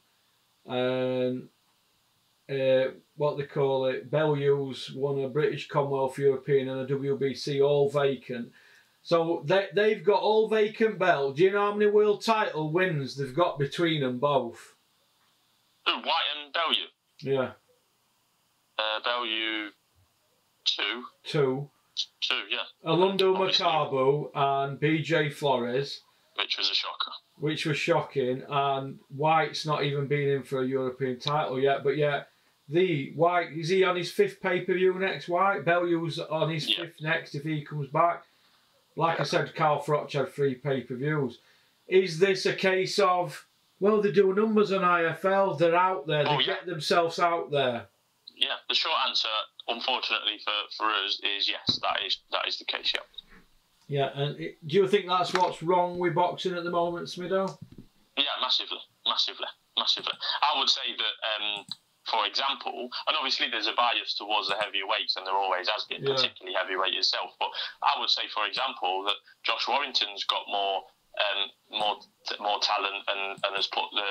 and uh, what they call it, Bellew's won a British Commonwealth European and a WBC all vacant. So they, they've got all vacant belts. Do you know how many world title wins they've got between them both? Who, Whyte and Bellew? Yeah, Uh, Bellew two, two. two, yeah, Ilunga. Makabu and BJ Flores, which was a shocker. Which was shocking. And Whyte's not even been in for a European title yet. But yeah, the Whyte, is he on his fifth pay per view next? Whyte? Bellew's on his Yeah. fifth next if he comes back. Like I said, Carl Froch had three pay per views. Is this a case of, well, they do numbers on IFL, they're out there, they Oh, yeah. get themselves out there? Yeah, the short answer, unfortunately for, for us, is yes. That is that is the case. Yeah. Yeah, and it, do you think that's what's wrong with boxing at the moment, Smido? Yeah, massively, massively, massively. I would say that, um, for example, and obviously there's a bias towards the heavier weights, and there always has been, Yeah. particularly heavyweight itself. But I would say, for example, that Josh Warrington's got more, um, more, more talent and, and has put the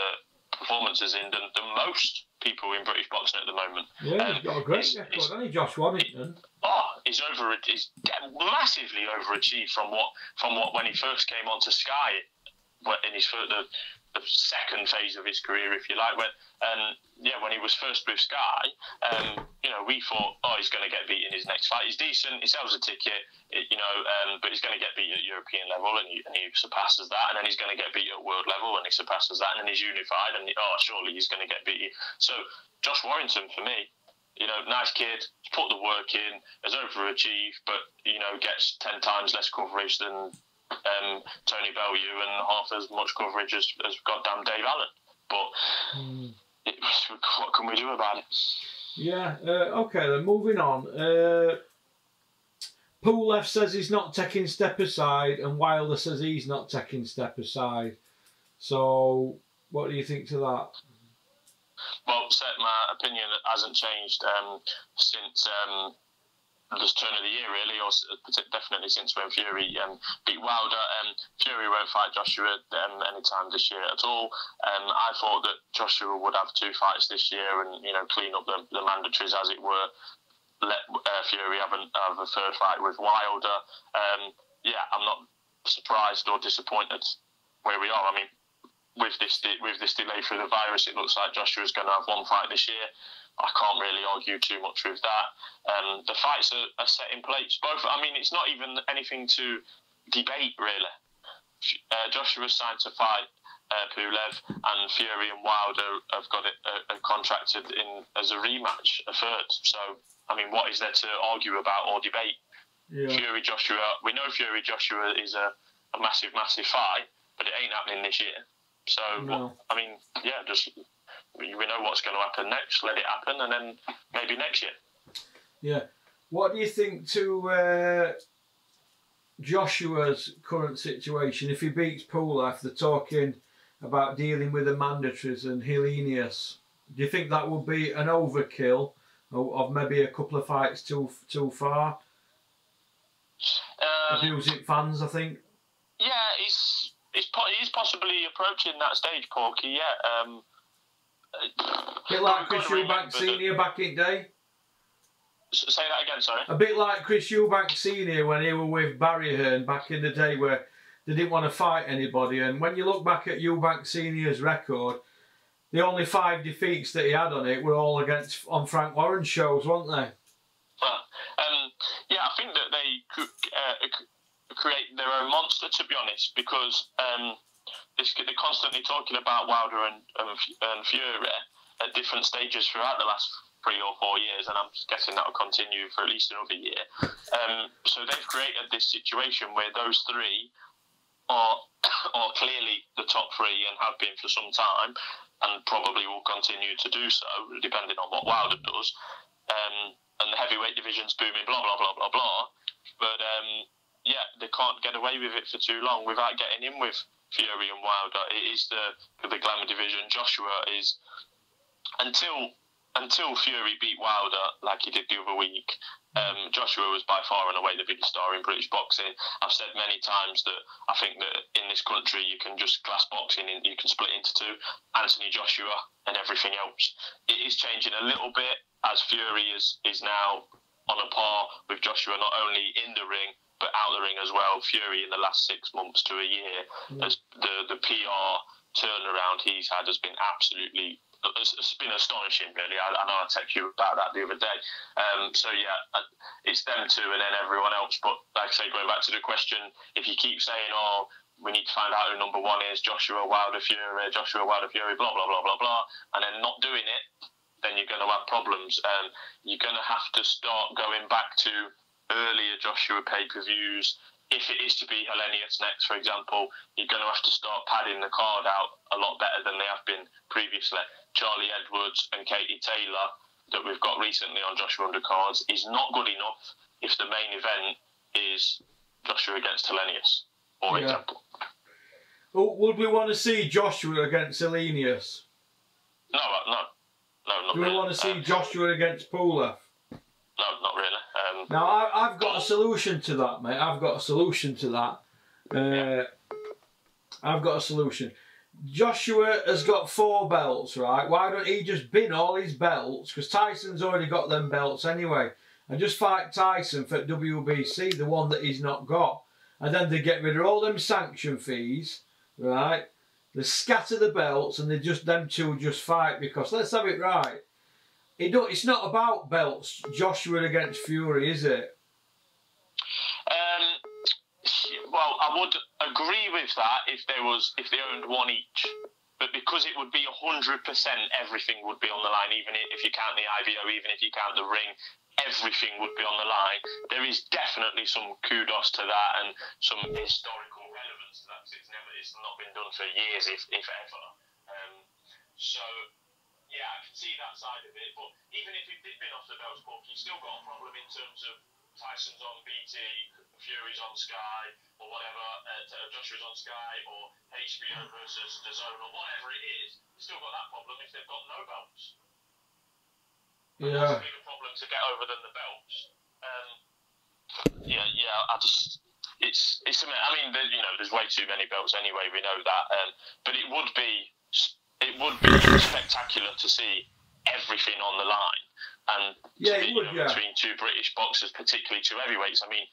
performances in than, than most people in British boxing at the moment. Yeah, um, he's got a great record, hasn't he, Josh Warrington? Oh, he's over. He's massively overachieved from what from what when he first came onto Sky, in his fir- the, the second phase of his career, if you like. When um, yeah, when he was first with Sky, um, you know, we thought, oh, he's going to get beat in his next fight. He's decent. He sells a ticket, you know, um, but he's going to get beat at European level, and he, and he surpasses that. And then he's going to get beat at world level, and he surpasses that. And then he's unified, and oh, surely he's going to get beat. So Josh Warrington for me you know, nice kid, put the work in, has overachieved, but you know, gets ten times less coverage than um, Tony Bellew and half as much coverage as, as goddamn Dave Allen. But it, what can we do about it? Yeah, uh, okay then, moving on. Uh, Pulev says he's not taking step aside, and Wilder says he's not taking step aside. So, what do you think to that? Well, set my opinion hasn't changed um, since um, the turn of the year, really, or definitely since when Fury um, beat Wilder. Um, Fury won't fight Joshua um, anytime this year at all. Um, I thought that Joshua would have two fights this year and you know clean up the, the mandatories, as it were. Let uh, Fury have, an, have a third fight with Wilder. Um, yeah, I'm not surprised or disappointed where we are. I mean, with this de- with this delay through the virus, it looks like Joshua's going to have one fight this year. I can't really argue too much with that. Um, the fights are, are set in place. Both. I mean, it's not even anything to debate really. Uh, Joshua signed to fight uh, Pulev, and Fury and Wilder have got it uh, contracted in as a rematch, a third. So, I mean, what is there to argue about or debate? Yeah, Fury Joshua. We know Fury Joshua is a, a massive, massive fight, but it ain't happening this year. So No. I mean, yeah, just we, know what's going to happen next. Let it happen, and then maybe next year. yeah. What do you think to uh, Joshua's current situation? If he beats Pulev, they're talking about dealing with the mandatories and Helenius. Do you think that would be an overkill of of maybe a couple of fights too too far? Um, Abusing fans, I think. yeah, he's he's po- he's possibly approaching that stage, Porky. Yeah. Um, bit like Chris Eubank Senior back in the day. Say that again. Sorry. A bit like Chris Eubank Senior when he was with Barry Hearn back in the day, where they didn't want to fight anybody. And when you look back at Eubank Senior's record, the only five defeats that he had on it were all against on Frank Warren shows, weren't they? Well, um, yeah, I think that they could uh, create their own monster, to be honest, because um, they're constantly talking about Wilder and, and, Fury, at different stages throughout the last three or four years, and I'm guessing that will continue for at least another year. Um, so they've created this situation where those three are are clearly the top three and have been for some time, and probably will continue to do so, depending on what Wilder does. Um, and the heavyweight division's booming, blah blah blah blah blah. But um, yeah, they can't get away with it for too long without getting in with Fury and Wilder. It is the the glamour division. Joshua is until until Fury beat Wilder like he did the other week. Um, Joshua was by far and away the biggest star in British boxing. I've said many times that I think that in this country you can just class boxing in, you can split into two: Anthony Joshua and everything else. It is changing a little bit as Fury is is now on a par with Joshua, not only in the ring but out the ring as well. Fury in the last six months to a year, has, the the PR turnaround he's had has been absolutely. It's, it's been astonishing, really. I, I know I texted you about that the other day. Um, so yeah, uh, it's them two and then everyone else. But like I say, going back to the question, if you keep saying, "Oh, we need to find out who number one is," Joshua Wilder Fury, Joshua Wilder Fury, blah blah blah blah blah, and then not doing it, then you're going to have problems. Um, you're going to have to start going back to earlier Joshua pay per views. If it is to be Helenius next, for example, you're going to have to start padding the card out a lot better than they have been previously. Charlie Edwards and Katie Taylor that we've got recently on Joshua undercards is not good enough if the main event is Joshua against Helenius, for Yeah. example. Oh, would we want to see Joshua against Helenius? No, uh, no, no, not Do we really. want to see Um, Joshua against Pulev? No, not really. Um, Now, I, I've got a solution to that, mate. I've got a solution to that. Uh, I've got a solution. Joshua has got four belts, right? Why don't he just bin all his belts? Because Tyson's already got them belts anyway. And just fight Tyson for WBC, the one that he's not got. And then they get rid of all them sanction fees, right? They scatter the belts and they just them two just fight because let's have it right. It don't, it's not about belts, Joshua against Fury, is it? Um, well, I would agree with that if there was if they owned one each, but because it would be hundred percent, everything would be on the line. Even if you count the IBO, even if you count the ring, everything would be on the line. There is definitely some kudos to that and some historical relevance to that. 'cause it's never, it's not been done for years, if if ever. Um, so. Yeah, I can see that side of it, but even if it did been off the belts, Paul, you still got a problem in terms of Tyson's on BT, Fury's on Sky, or whatever, uh, Joshua's on Sky, or HBO versus the Zone, or whatever it is. You've still got that problem if they've got no belts. That's Yeah. a bigger problem to get over than the belts. Um, yeah, yeah, I just. It's, it's. I mean, you know, there's way too many belts anyway. We know that, um, but it would be, it would be mm-hmm. spectacular to see everything on the line, and Yeah, to it be, would, you know, yeah. between two British boxers, particularly two heavyweights. I mean,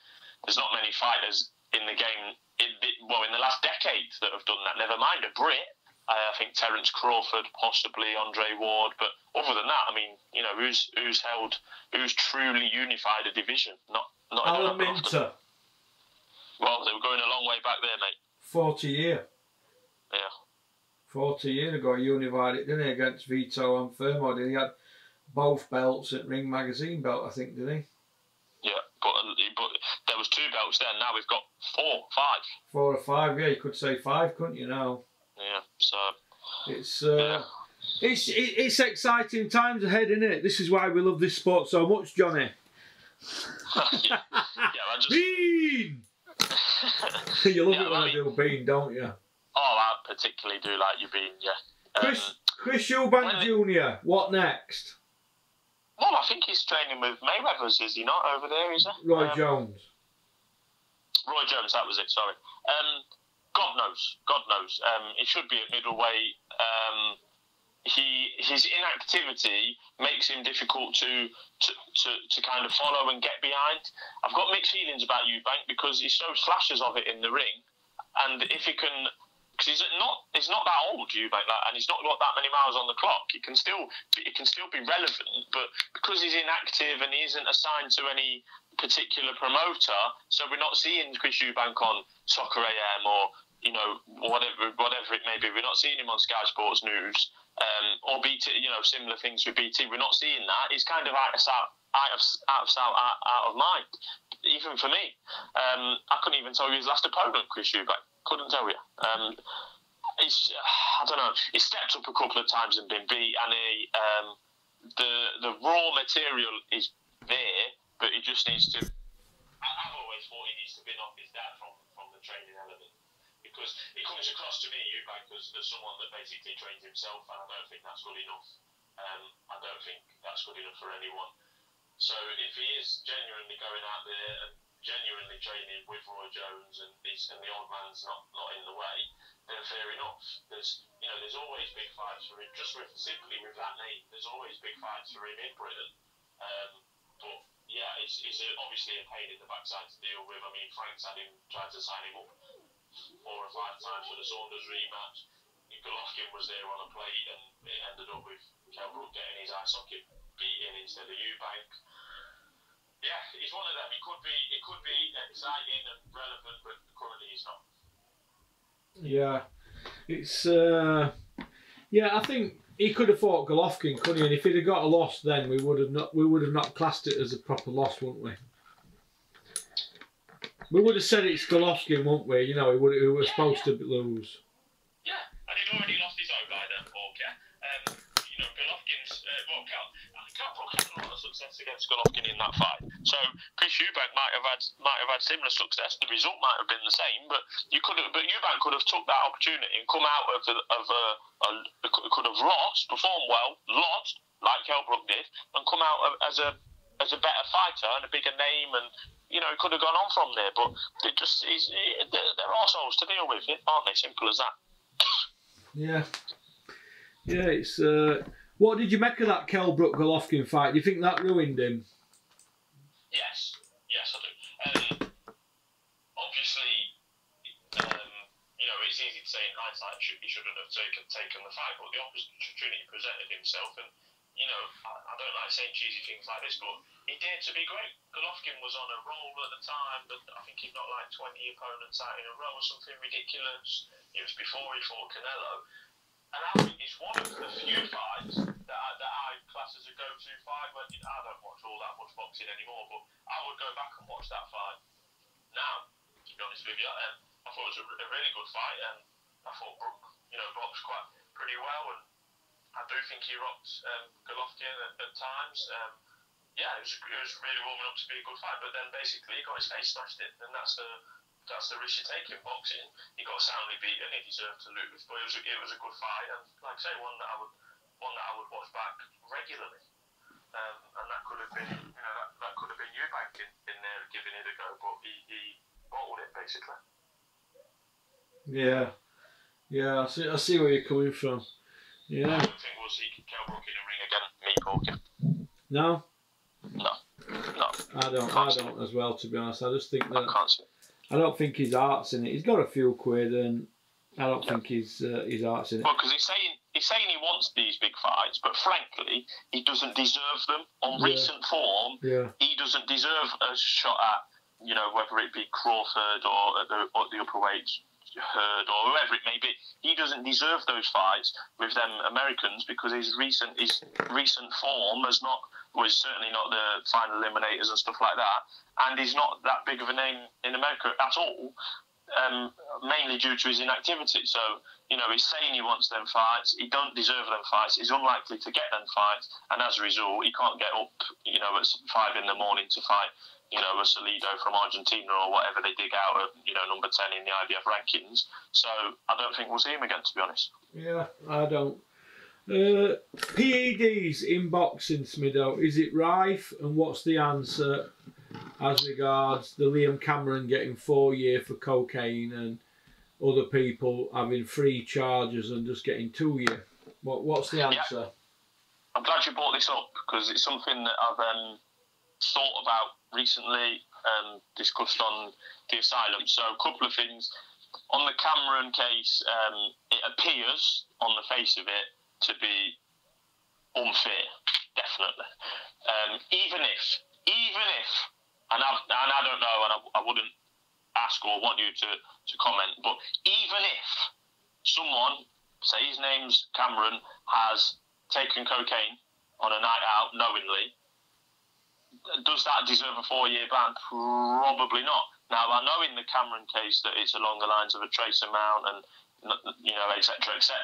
there's not many fighters in the game, in, well, in the last decade that have done that. Never mind a Brit. I think Terence Crawford, possibly Andre Ward, but other than that, I mean, you know, who's who's held, who's truly unified a division? Not not in a Alan number. Minter, Well, they were going a long way back there, mate. 40 year. Yeah. 40 years ago, he unified it, didn't he, against Vito Antuofermo? Did he had both belts at Ring Magazine belt, I think, did he? Yeah, but, uh, but there was two belts there. Now we've got four, five. Four or five, yeah, you could say five, couldn't you now? Yeah, so It's uh, it's it's exciting times ahead, isn't it? This is why we love this sport so much, Johnny. yeah, yeah. I just Bean! you love Yeah, it when I I, mean- do Bean, don't you? Oh, I particularly do like you being yeah. Um, Chris Chris Eubank Jr. What next? well, I think he's training with Mayweather's, is he not over there? Is he? Roy Um, Jones. Roy Jones, that was it. Sorry. Um, God knows. God knows. Um, it should be at middleweight. Um, he his inactivity makes him difficult to, to to to kind of follow and get behind. I've got mixed feelings about Eubank because he shows flashes of it in the ring, and if he can. Because he's not, he's not that old, Eubank, like, and he's not got that many miles on the clock. He can still, he can still be relevant, but because he's inactive and he isn't assigned to any particular promoter, so we're not seeing Chris Eubank on Soccer AM or you know, whatever whatever it may be. We're not seeing him on Sky Sports News um, or BT, you know, similar things with BT. We're not seeing that. He's kind of out of sight, out of out of, out, out of mind, even for me. Um, I couldn't even tell you his last opponent, Chris Eubank. Couldn't tell you. Um, he's, I don't know. He's stepped up a couple of times and been beat, and he, um, the the raw material is there, but he just needs to. I've always thought he needs to bin off his dad from, from the training element because it comes across to me, Eubank, as, as someone that basically trains himself, and I don't think that's good enough. Um, I don't think that's good enough for anyone. So if he is genuinely going out there and genuinely training with Roy Jones and, he's, and the old man's not, not in the way, then fair enough. There's you know there's always big fights for him. Just with simply with that name, there's always big fights for him in Britain. Um, but yeah, it's, it's obviously a pain in the backside to deal with. I mean, Frank's had him tried to sign him up four or five times for the Saunders rematch. Golovkin was there on a plate, and it ended up with Kell Brook getting his eye socket beaten instead of Eubank. Yeah, he's one of them. He could be, it could be exciting and relevant, but currently he's not. Yeah, it's uh, yeah. I think he could have fought Golovkin, couldn't he? And if he'd have got a loss, then we would have not we would have not classed it as a proper loss, wouldn't we? We would have said it's Golovkin, wouldn't we? You know, he, would, he was supposed to lose. Yeah, and he'd already success against Golovkin in that fight. So Chris Eubank might have had might have had similar success. The result might have been the same, but you could have, but Eubank could have took that opportunity and come out of the, of a, a, could have lost, performed well, lost like Kell Brook did, and come out as a as a better fighter and a bigger name and you know, it could have gone on from there, but it just is, they're, they're assholes to deal with, aren't they? Simple as that. Yeah. Yeah, it's. Uh, what did you make of that Kell Brook Golovkin fight? Do you think that ruined him? Yes, yes, I do. Um, obviously, um, you know, it's easy to say in hindsight he shouldn't have taken taken the fight, but the opportunity presented himself, and you know, I, I don't like saying cheesy things like this, but he dared to be great. Golovkin was on a roll at the time, but I think he'd got like 20 opponents out in a row or something ridiculous. It was before he fought Canelo. And I think it's one of the few fights that I, that I class as a go-to fight. But I don't watch all that much boxing anymore, but I would go back and watch that fight now. To be honest with you, um, I thought it was a, a really good fight, and I thought Brook, you know, boxed quite pretty well, and I do think he rocked um, Golovkin at, at times. Um, yeah, it was, it was really warming up to be a good fight, but then basically he got his face smashed in, and that's the that's the risk you take in boxing. He got soundly beaten, he deserved to lose, but it was a, it was a good fight, and like I say, one that I would one that I would watch back regularly. Um, and that could have been, you know, that, that could have been Eubank in, in there giving it a go, but he, he bottled it basically. Yeah, yeah, I see. I see where you're coming from. Yeah. I don't think we'll see Kell Brook in a ring again. Me talking. No, No, no. I don't. I don't as well. To be honest, I just think I that can't see. I don't think his heart's in it. He's got a few quid, and I don't think his uh, his heart's in it. Well, because he's saying he's saying he wants these big fights, but frankly, he doesn't deserve them. On Yeah. recent form, Yeah, he doesn't deserve a shot at, you know, whether it be Crawford or at the, or the upper weights Hurd or whoever it may be. He doesn't deserve those fights with them Americans because his recent his recent form has not was certainly not the final eliminators and stuff like that, and he's not that big of a name in America at all. Um, mainly due to his inactivity. So, you know, he's saying he wants them fights. He don't deserve them fights. He's unlikely to get them fights, and as a result, he can't get up, you know, at five in the morning to fight, you know, a Salido from Argentina or whatever they dig out of, you know, number ten in the IBF rankings. So, I don't think we'll see him again, to be honest. yeah. I don't. Uh, PEDs in boxing, Smido. Is it rife? And what's the answer as regards the Liam Cameron getting four year for cocaine and other people having free charges and just getting two year? What What's the answer? Yeah. I'm glad you brought this up because it's something that I've um, thought about recently, um, discussed on the asylum. So, a couple of things. On the Cameron case, um, it appears on the face of it to be unfair, definitely. Um, even if, even if, and I, and I don't know, and I, I wouldn't ask or want you to, to comment. But even if someone, say his name's Cameron, has taken cocaine on a night out knowingly, does that deserve a four-year ban? Probably not. Now I know in the Cameron case that it's along the lines of a trace amount and you know etc etc.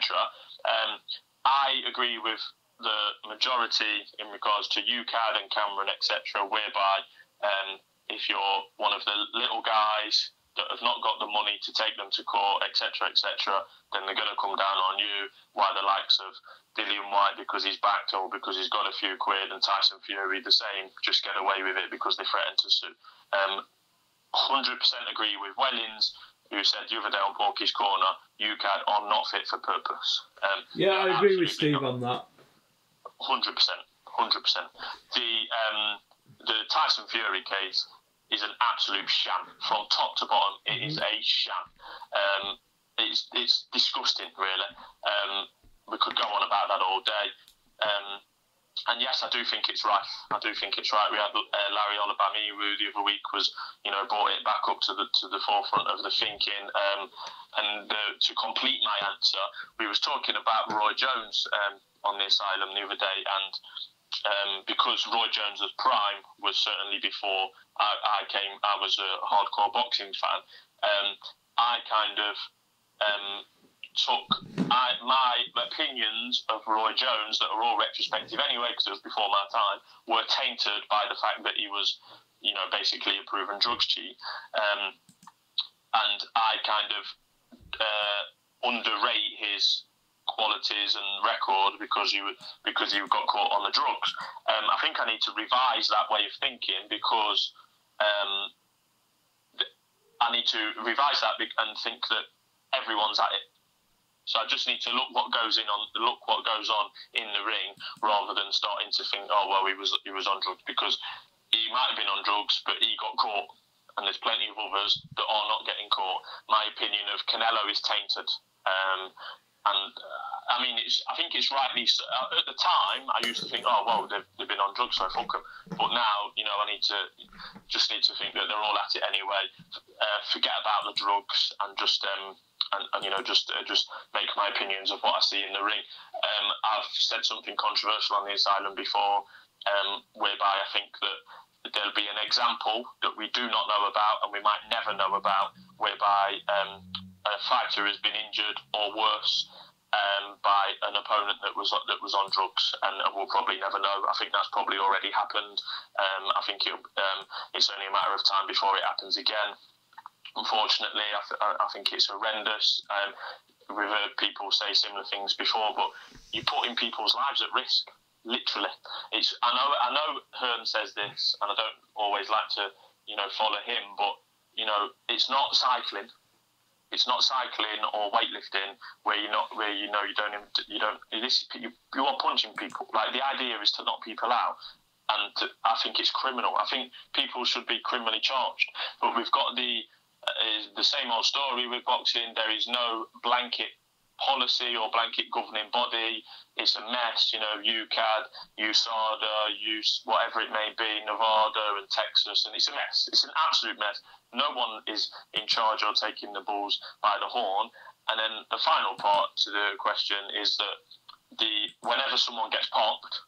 Um, I agree with the majority in regards to UKAD and Cameron etc. Whereby um, if you're one of the little guys that have not got the money to take them to court, etc., etc., then they're going to come down on you. Why the likes of Dillian Whyte because he's backed or because he's got a few quid, and Tyson Fury the same, just get away with it because they threatened to sue. Um, 100% agree with Wellings, who said the other day on Porky's Corner, UKAD are not fit for purpose. Um, Yeah, I agree with Steve not. on that. Hundred percent, hundred percent. The um, the Tyson Fury case is an absolute sham from top to bottom. It is a sham. Um, it's it's disgusting, really. Um, we could go on about that all day. Um, and yes, I do think it's right. I do think it's right. We had uh, Larry Olubamiwo, who the other week was, you know, brought it back up to the to the forefront of the thinking. Um, and uh, to complete my answer, we was talking about Roy Jones um, on the asylum the other day, and um, because Roy Jones's prime was certainly before I, I came, I was a hardcore boxing fan. Um, I kind of um, took I, my opinions of Roy Jones that are all retrospective anyway, because it was before my time, were tainted by the fact that he was, you know, basically a proven drugs cheat. Um, and I kind of uh, underrate his qualities and record because you because you got caught on the drugs. Um, I think I need to revise that way of thinking because um, I need to revise that and think that everyone's at it. So I just need to look what goes in on look what goes on in the ring rather than starting to think, oh well, he was he was on drugs because he might have been on drugs, but he got caught. And there's plenty of others that are not getting caught. My opinion of Canelo is tainted. Um, and uh, I mean, it's. I think it's rightly. s- Uh, at the time, I used to think, oh well, they've, they've been on drugs, so fuck them. But now, you know, I need to just need to think that they're all at it anyway. Uh, forget about the drugs and just um and, and you know just uh, just make my opinions of what I see in the ring. Um, I've said something controversial on the asylum before, um, whereby I think that there'll be an example that we do not know about and we might never know about, whereby um, a fighter has been injured or worse um, by an opponent that was that was on drugs, and we'll probably never know. I think that's probably already happened. Um, I think um, it's only a matter of time before it happens again. Unfortunately, I, th- I I think it's horrendous. Um, we've heard people say similar things before, but you're putting people's lives at risk. Literally, it's. I know. I know. Hearn says this, and I don't always like to, you know, follow him. But you know, it's not cycling it's not cycling or weightlifting where you're not where you know you don't you don't this you, you are punching people. Like the idea is to knock people out and to, I think it's criminal. I think people should be criminally charged. But we've got the uh, the same old story with boxing. There is no blanket policy or blanket governing body. It's a mess you know UKAD USADA use whatever it may be Nevada and Texas and it's a mess. It's an absolute mess no one is in charge or taking the balls by the horn. And then the final part to the question is that the whenever someone gets popped,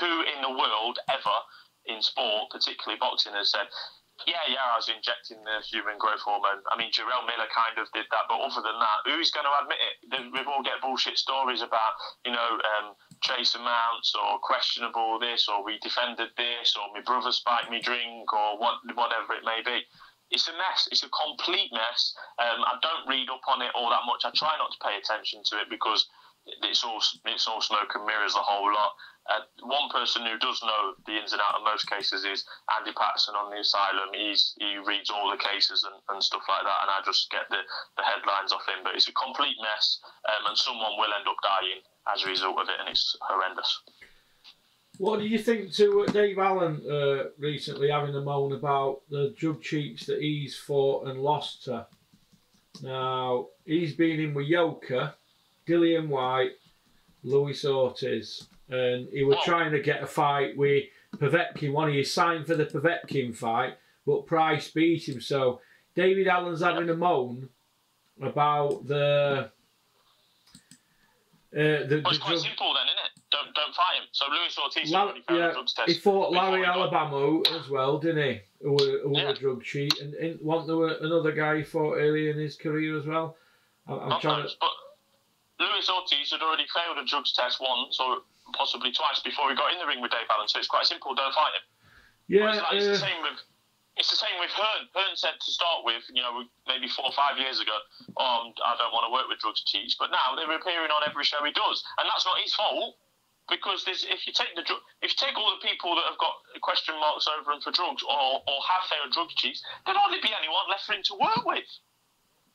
who in the world ever in sport, particularly boxing, has said, "Yeah, yeah, I was injecting the human growth hormone." I mean, Jarrell Miller kind of did that, but other than that, who's going to admit it? We all get bullshit stories about, you know, um, trace amounts or questionable this, or we defended this, or my brother spiked me drink, or what, whatever it may be it's a mess. It's a complete mess. Um, I don't read up on it all that much. I try not to pay attention to it because it's all it's all smoke and mirrors the whole lot. Uh, one person who does know the ins and outs of most cases is Andy Patterson on the asylum. He's he reads all the cases and, and stuff like that, and I just get the, the headlines off him. But it's a complete mess, um, and someone will end up dying as a result of it, and it's horrendous. What do you think to uh, Dave Allen uh, recently having a moan about the drug cheats that he's fought and lost to? Now, he's been in with Yoka, Dillian Whyte, Luis Ortiz, and he was trying to get a fight with Povetkin. One he signed for the Povetkin fight, but Price beat him. So David Allen's having a moan about the. Uh, the, Well, the it's quite drug- simple then, isn't it? Don't don't fight him. So Luis Ortiz Lar- already failed yeah, a drugs test. he fought Larry Olubamiwo as well, didn't he? Who were, who Yeah. a drug cheat, and, and wasn't there were another guy he fought earlier in his career as well? I'm, I'm Not trying to. but Luis Ortiz had already failed a drugs test once or possibly twice before he got in the ring with Dave Allen. So it's quite simple. Don't fight him. Yeah, it's, like, it's the uh, same with it's the same with Hearn. Hearn said to start with, you know, maybe four or five years ago, oh, I'm- I don't want to work with drugs cheats. But now they're appearing on every show he does, and that's not his fault. Because there's, if you take the if you take all the people that have got question marks over them for drugs or, or have failed drug cheats, there'd hardly be anyone left for him to work with.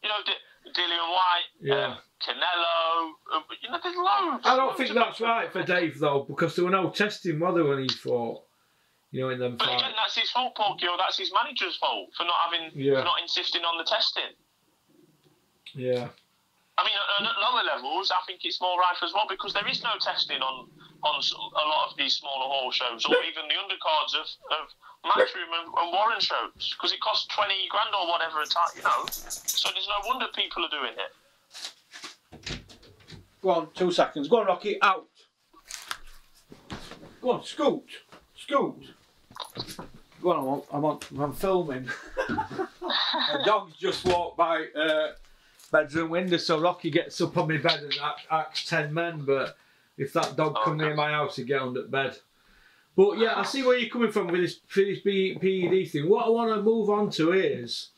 You know, D- Dillian Whyte, Yeah. um, Canelo, uh, you know, there's loads. I don't loads think that's people. right for Dave though, because there were no testing, were there, when he fought? You know, in them But again, that's his fault, Porky, or that's his manager's fault for not having, Yeah. for not insisting on the testing. Yeah. I mean, at, at lower levels, I think it's more rife as well because there is no testing on on a lot of these smaller hall shows or even the undercards of, of Matchroom and, and Warren shows because it costs 20 grand or whatever a time, you know. So there's no wonder people are doing it. Go on, two seconds. Go on, Rocky. Out. Go on, scoot. Scoot. Go on, I'm on, I'm, on, I'm filming. a dog's just walked by uh, bedroom window, so Rocky gets up on my bed and acts 10 men, but if that dog come near my house, he'd get under bed. But yeah, I see where you're coming from with this, this PED thing. What I want to move on to is,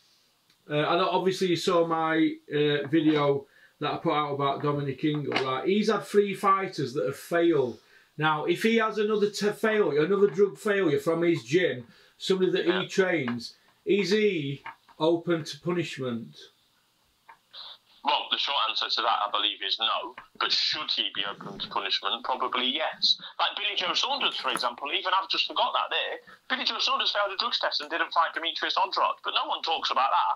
uh, and obviously you saw my uh, video that I put out about Dominic Ingle, right? He's had three fighters that have failed. Now, if he has another failure, another drug failure from his gym, somebody that he trains, is he open to punishment? Well, the short answer to that, I believe, is no. But should he be open to punishment? Probably yes. Like Billy Joe Saunders, for example, even I've just forgot that there. Billy Joe Saunders failed a drugs test and didn't fight Demetrius Andrade, but no one talks about that.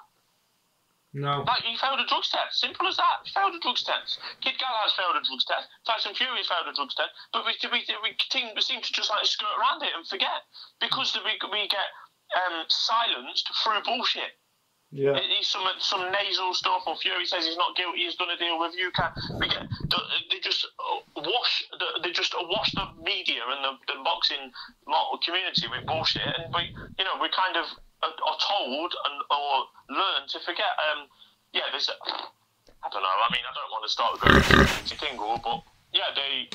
No. Like, he failed a drugs test. Simple as that. He failed a drugs test. Kid Galahad's failed a drugs test. Tyson Fury's failed a drugs test. But we, we, we, seem, we seem to just like skirt around it and forget. Because we, we get um, silenced through bullshit. Yeah. He's some some nasal stuff, or Fury says he's not guilty. He's done a deal with you. Can we get? They just wash. They just wash the media and the, the boxing community with bullshit, and we, you know, we kind of are, told and or learn to forget. Um, yeah, there's. I don't know. I mean, I don't want to start going to Kingle, but yeah, they.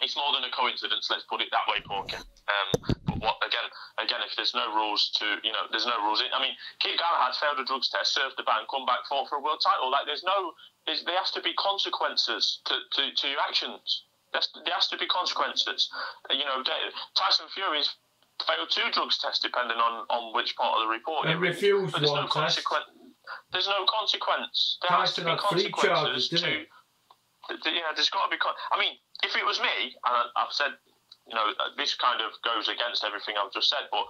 It's more than a coincidence. Let's put it that way, Porky. Um, but what again? Again, if there's no rules to, you know, there's no rules. In, I mean, Kid Galahad failed a drugs test, served the ban, come back, fought for a world title. Like, there's no, there's, there has to be consequences to, to, to your actions. There's, there has to be consequences. Uh, You know, Tyson Fury's failed two drugs tests, depending on, on which part of the report. And refused But there's one no consequence. There's no consequence. There has to Tyson be charges, consequences didn't to. He? th- th- Yeah, there's got to be. I mean, if it was me, and I've said, you know, uh, this kind of goes against everything I've just said, but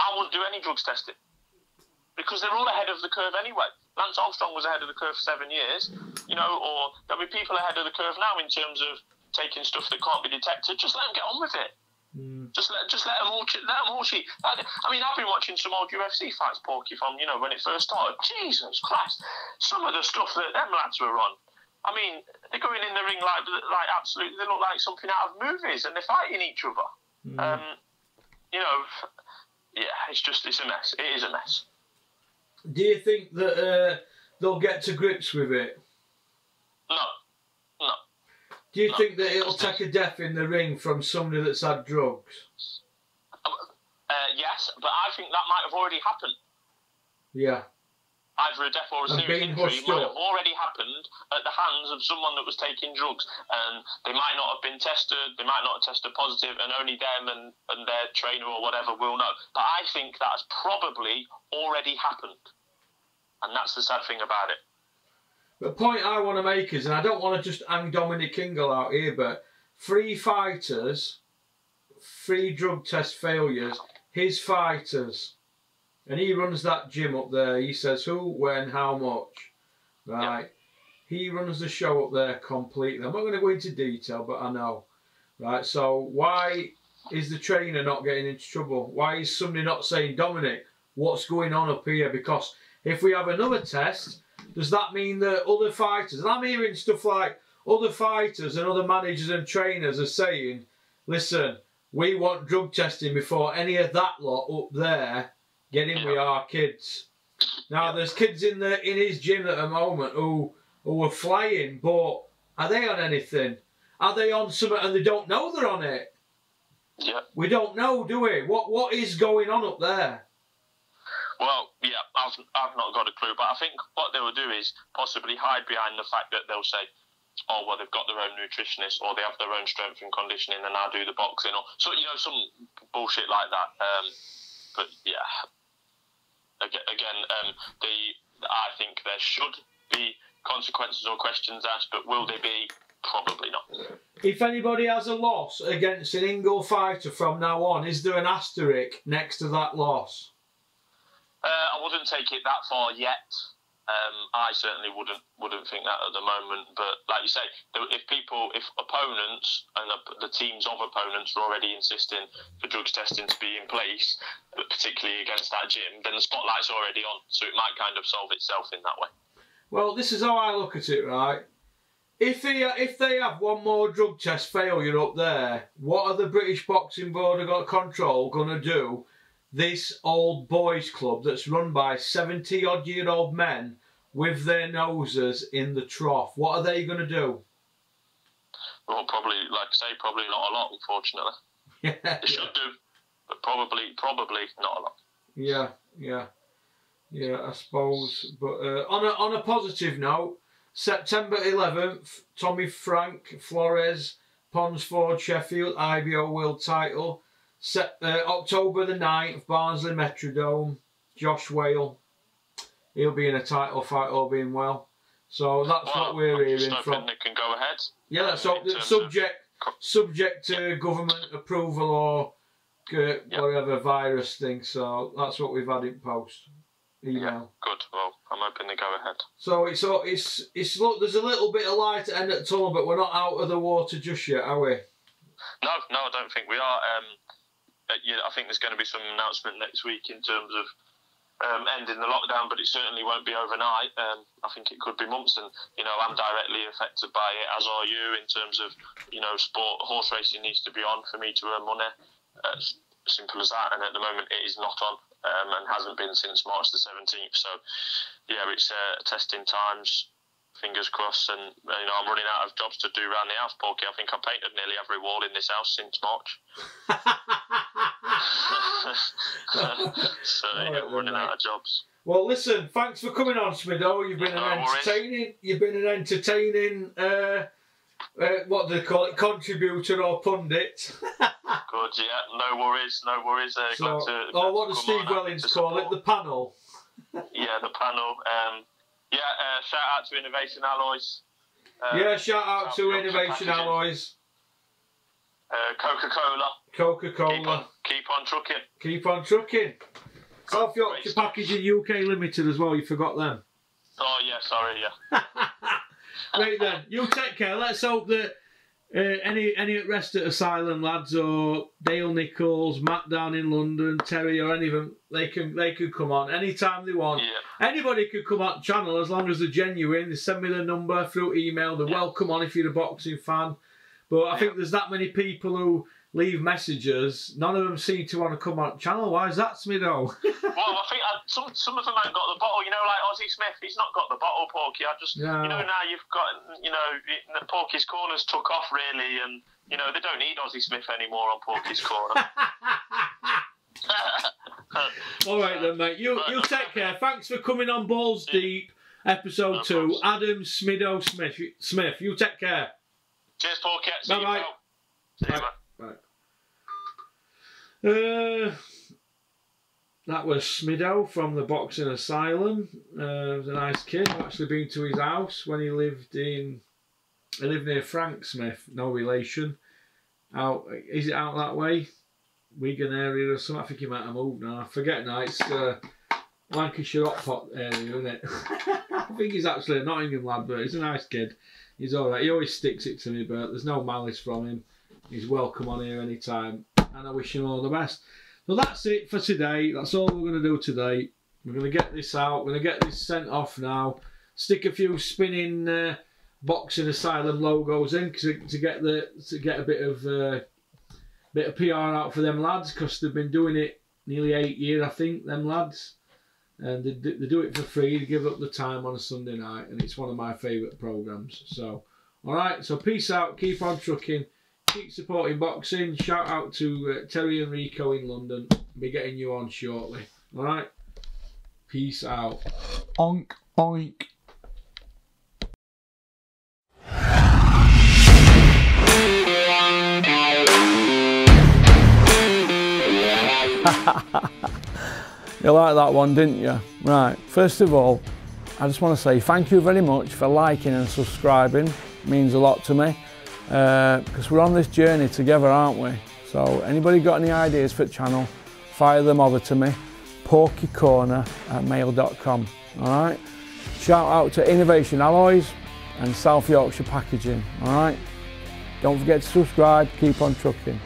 I wouldn't do any drugs testing because they're all ahead of the curve anyway. Lance Armstrong was ahead of the curve for seven years, you know, or there'll be people ahead of the curve now in terms of taking stuff that can't be detected. Just let them get on with it. Just let just let them all let them all cheat. I, I mean, I've been watching some old UFC fights, Porky, from you know when it first started. Jesus Christ, some of the stuff that them lads were on. I mean, they're going in the ring like like absolutely. They look like something out of movies, and they're fighting each other. Um, you know, yeah, it's just it's a mess. It is a mess. Do you think that uh, they'll get to grips with it? No, no. Do you think that it'll take a death in the ring from somebody that's had drugs? Uh, yes, but I think that might have already happened. Yeah. Either a death or a serious injury might have already happened at the hands of someone that was taking drugs, and they might not have been tested. They might not have tested positive, and only them and, and their trainer or whatever will know. But I think that's probably already happened, and that's the sad thing about it. The point I want to make is, and I don't want to just hang Dominic Ingle out here, but three fighters, three drug test failures, his fighters, and he runs that gym up there. He says who, when, how much, right? He runs the show up there completely. I'm not going to go into detail, but I know, right? So why is the trainer not getting into trouble? Why is somebody not saying, Dominic, what's going on up here? Because if we have another test, does that mean that other fighters, and I'm hearing stuff like other fighters and other managers and trainers are saying, listen, we want drug testing before any of that lot up there get in with Yeah. our kids. Now there's kids in the in his gym at the moment who who are flying, but are they on anything? Are they on something and they don't know they're on it? Yeah. We don't know, do we? What what is going on up there? Well, yeah, I've, I've not got a clue, but I think what they will do is possibly hide behind the fact that they'll say, oh, well, they've got their own nutritionist or they have their own strength and conditioning and I do the boxing or so, you know, some bullshit like that. Um, but yeah, again, again um, the, I think there should be consequences or questions asked, but will they be? Probably not. If anybody has a loss against an Ingle fighter from now on, is there an asterisk next to that loss? Uh, I wouldn't take it that far yet. Um, I certainly wouldn't wouldn't think that at the moment. But like you say, if people, if opponents and the, teams of opponents are already insisting for drugs testing to be in place, particularly against that gym, then the spotlight's already on. So it might kind of solve itself in that way. Well, this is how I look at it, right? If they if they have one more drug test failure up there, what are the British Boxing Board of control going to do? This old boys club that's run by seventy odd year old men with their noses in the trough. What are they going to do? Well, probably, like I say, probably not a lot, unfortunately. Yeah, They should do, but probably, probably not a lot. yeah, yeah, yeah. I suppose. But uh, on a on a positive note, September eleventh, Tommy Frank Flores, Ponds Forge, Sheffield, IBO World Title. Set, uh, October the 9th, Barnsley Metrodome, Josh Wale. He'll be in a title fight, all being well. So that's Well, what we're I'm hearing from. they can go ahead. Yeah, that's all, in terms of- subject subject to government approval or uh, whatever virus thing. So that's what we've had in post email. Yeah, good. Well, I'm hoping they go ahead. So it's it's it's look. There's a little bit of light at the end of the tunnel, but we're not out of the water just yet, are we? No, no, I don't think we are. Um, uh, yeah, I think there's going to be some announcement next week in terms of um, ending the lockdown, but it certainly won't be overnight. Um, I think it could be months, and you know, I'm directly affected by it, as are you, in terms of you know, sport horse racing needs to be on for me to earn money. Uh, simple as that. And at the moment, it is not on, um, and hasn't been since March the 17th. So, yeah, it's uh, testing times. Fingers crossed, and you know I'm running out of jobs to do around the house, Porky. I think I painted nearly every wall in this house since March. so yeah, Alright I'm running then, out of jobs. Well, listen. Thanks for coming on, Smido. You've been No an worries. entertaining. You've been an entertaining. Uh, uh, what do they call it? Contributor or pundit. Good, yeah, no worries, no worries. Uh, so, glad to, or glad what does Steve Wellings call it? The panel. Yeah, the panel. Um, yeah, uh, shout out to Innovation Alloys. Uh, yeah. Shout out to Innovation. Alloys, Uh, Coca Cola. Coca Keep on, Cola. keep on trucking. Keep on trucking. South Yorkshire Packaging UK Limited as well. You forgot them. Oh yeah, sorry, yeah. Right then, you take care. Let's hope that uh, any any at rest at Asylum lads or Dale Nichols, Matt down in London, Terry or any of them, they can they could come on anytime they want. Yeah. Anybody could come on channel as long as they're genuine. They send me their number through email. They're Yeah. welcome on if you're a boxing fan. But I think there's that many people who leave messages. None of them seem to want to come on channel. Why is that, Smido? Well, I think uh, some some of them haven't got the bottle. You know, like Ozzie Smith, he's not got the bottle, Porky. I just, No. you know, now you've got, you know, the Porky's Corners took off really, and you know they don't need Ozzie Smith anymore on Porky's Corner. All right then, mate. You you take care. Thanks for coming on Balls Deep, episode No two. problems. Adam Smido Smith. Smith. You take care. Cheers, Porky. See you, Bye-bye. See you, Bye. Uh, that was Smido from the Boxing Asylum. Uh, was a nice kid. I've actually been to his house when he lived in. He lived near Frank Smith, no relation. Out is it out that way? Wigan area or something. I think he might have moved now. I forget now. It's uh, Lancashire hot pot area, isn't it? I think he's actually a Nottingham lad, but he's a nice kid. He's all right. He always sticks it to me, but there's no malice from him. He's welcome on here anytime, and I wish him all the best. So that's it for today. That's all we're going to do today. We're going to get this out. We're going to get this sent off now. Stick a few spinning uh, boxing asylum logos in to, to get the to get a bit of uh, bit of PR out for them lads because they've been doing it nearly eight years, I think. Them lads, and they, they do it for free. They give up the time on a Sunday night, and it's one of my favourite programs. So, all right. So peace out. Keep on trucking. Keep supporting boxing. Shout out to uh, Terry and Rico in London. Be getting you on shortly. All right. Peace out. Onk, oink. you like that one, didn't you? Right, first of all, I just want to say thank you very much for liking and subscribing. It means a lot to me Uh, because we're on this journey together, aren't we? So anybody got any ideas for the channel, fire them over to me, porkycorner at mail.com, all right? Shout out to Innovation Alloys and South Yorkshire Packaging, all right? Don't forget to subscribe, keep on trucking.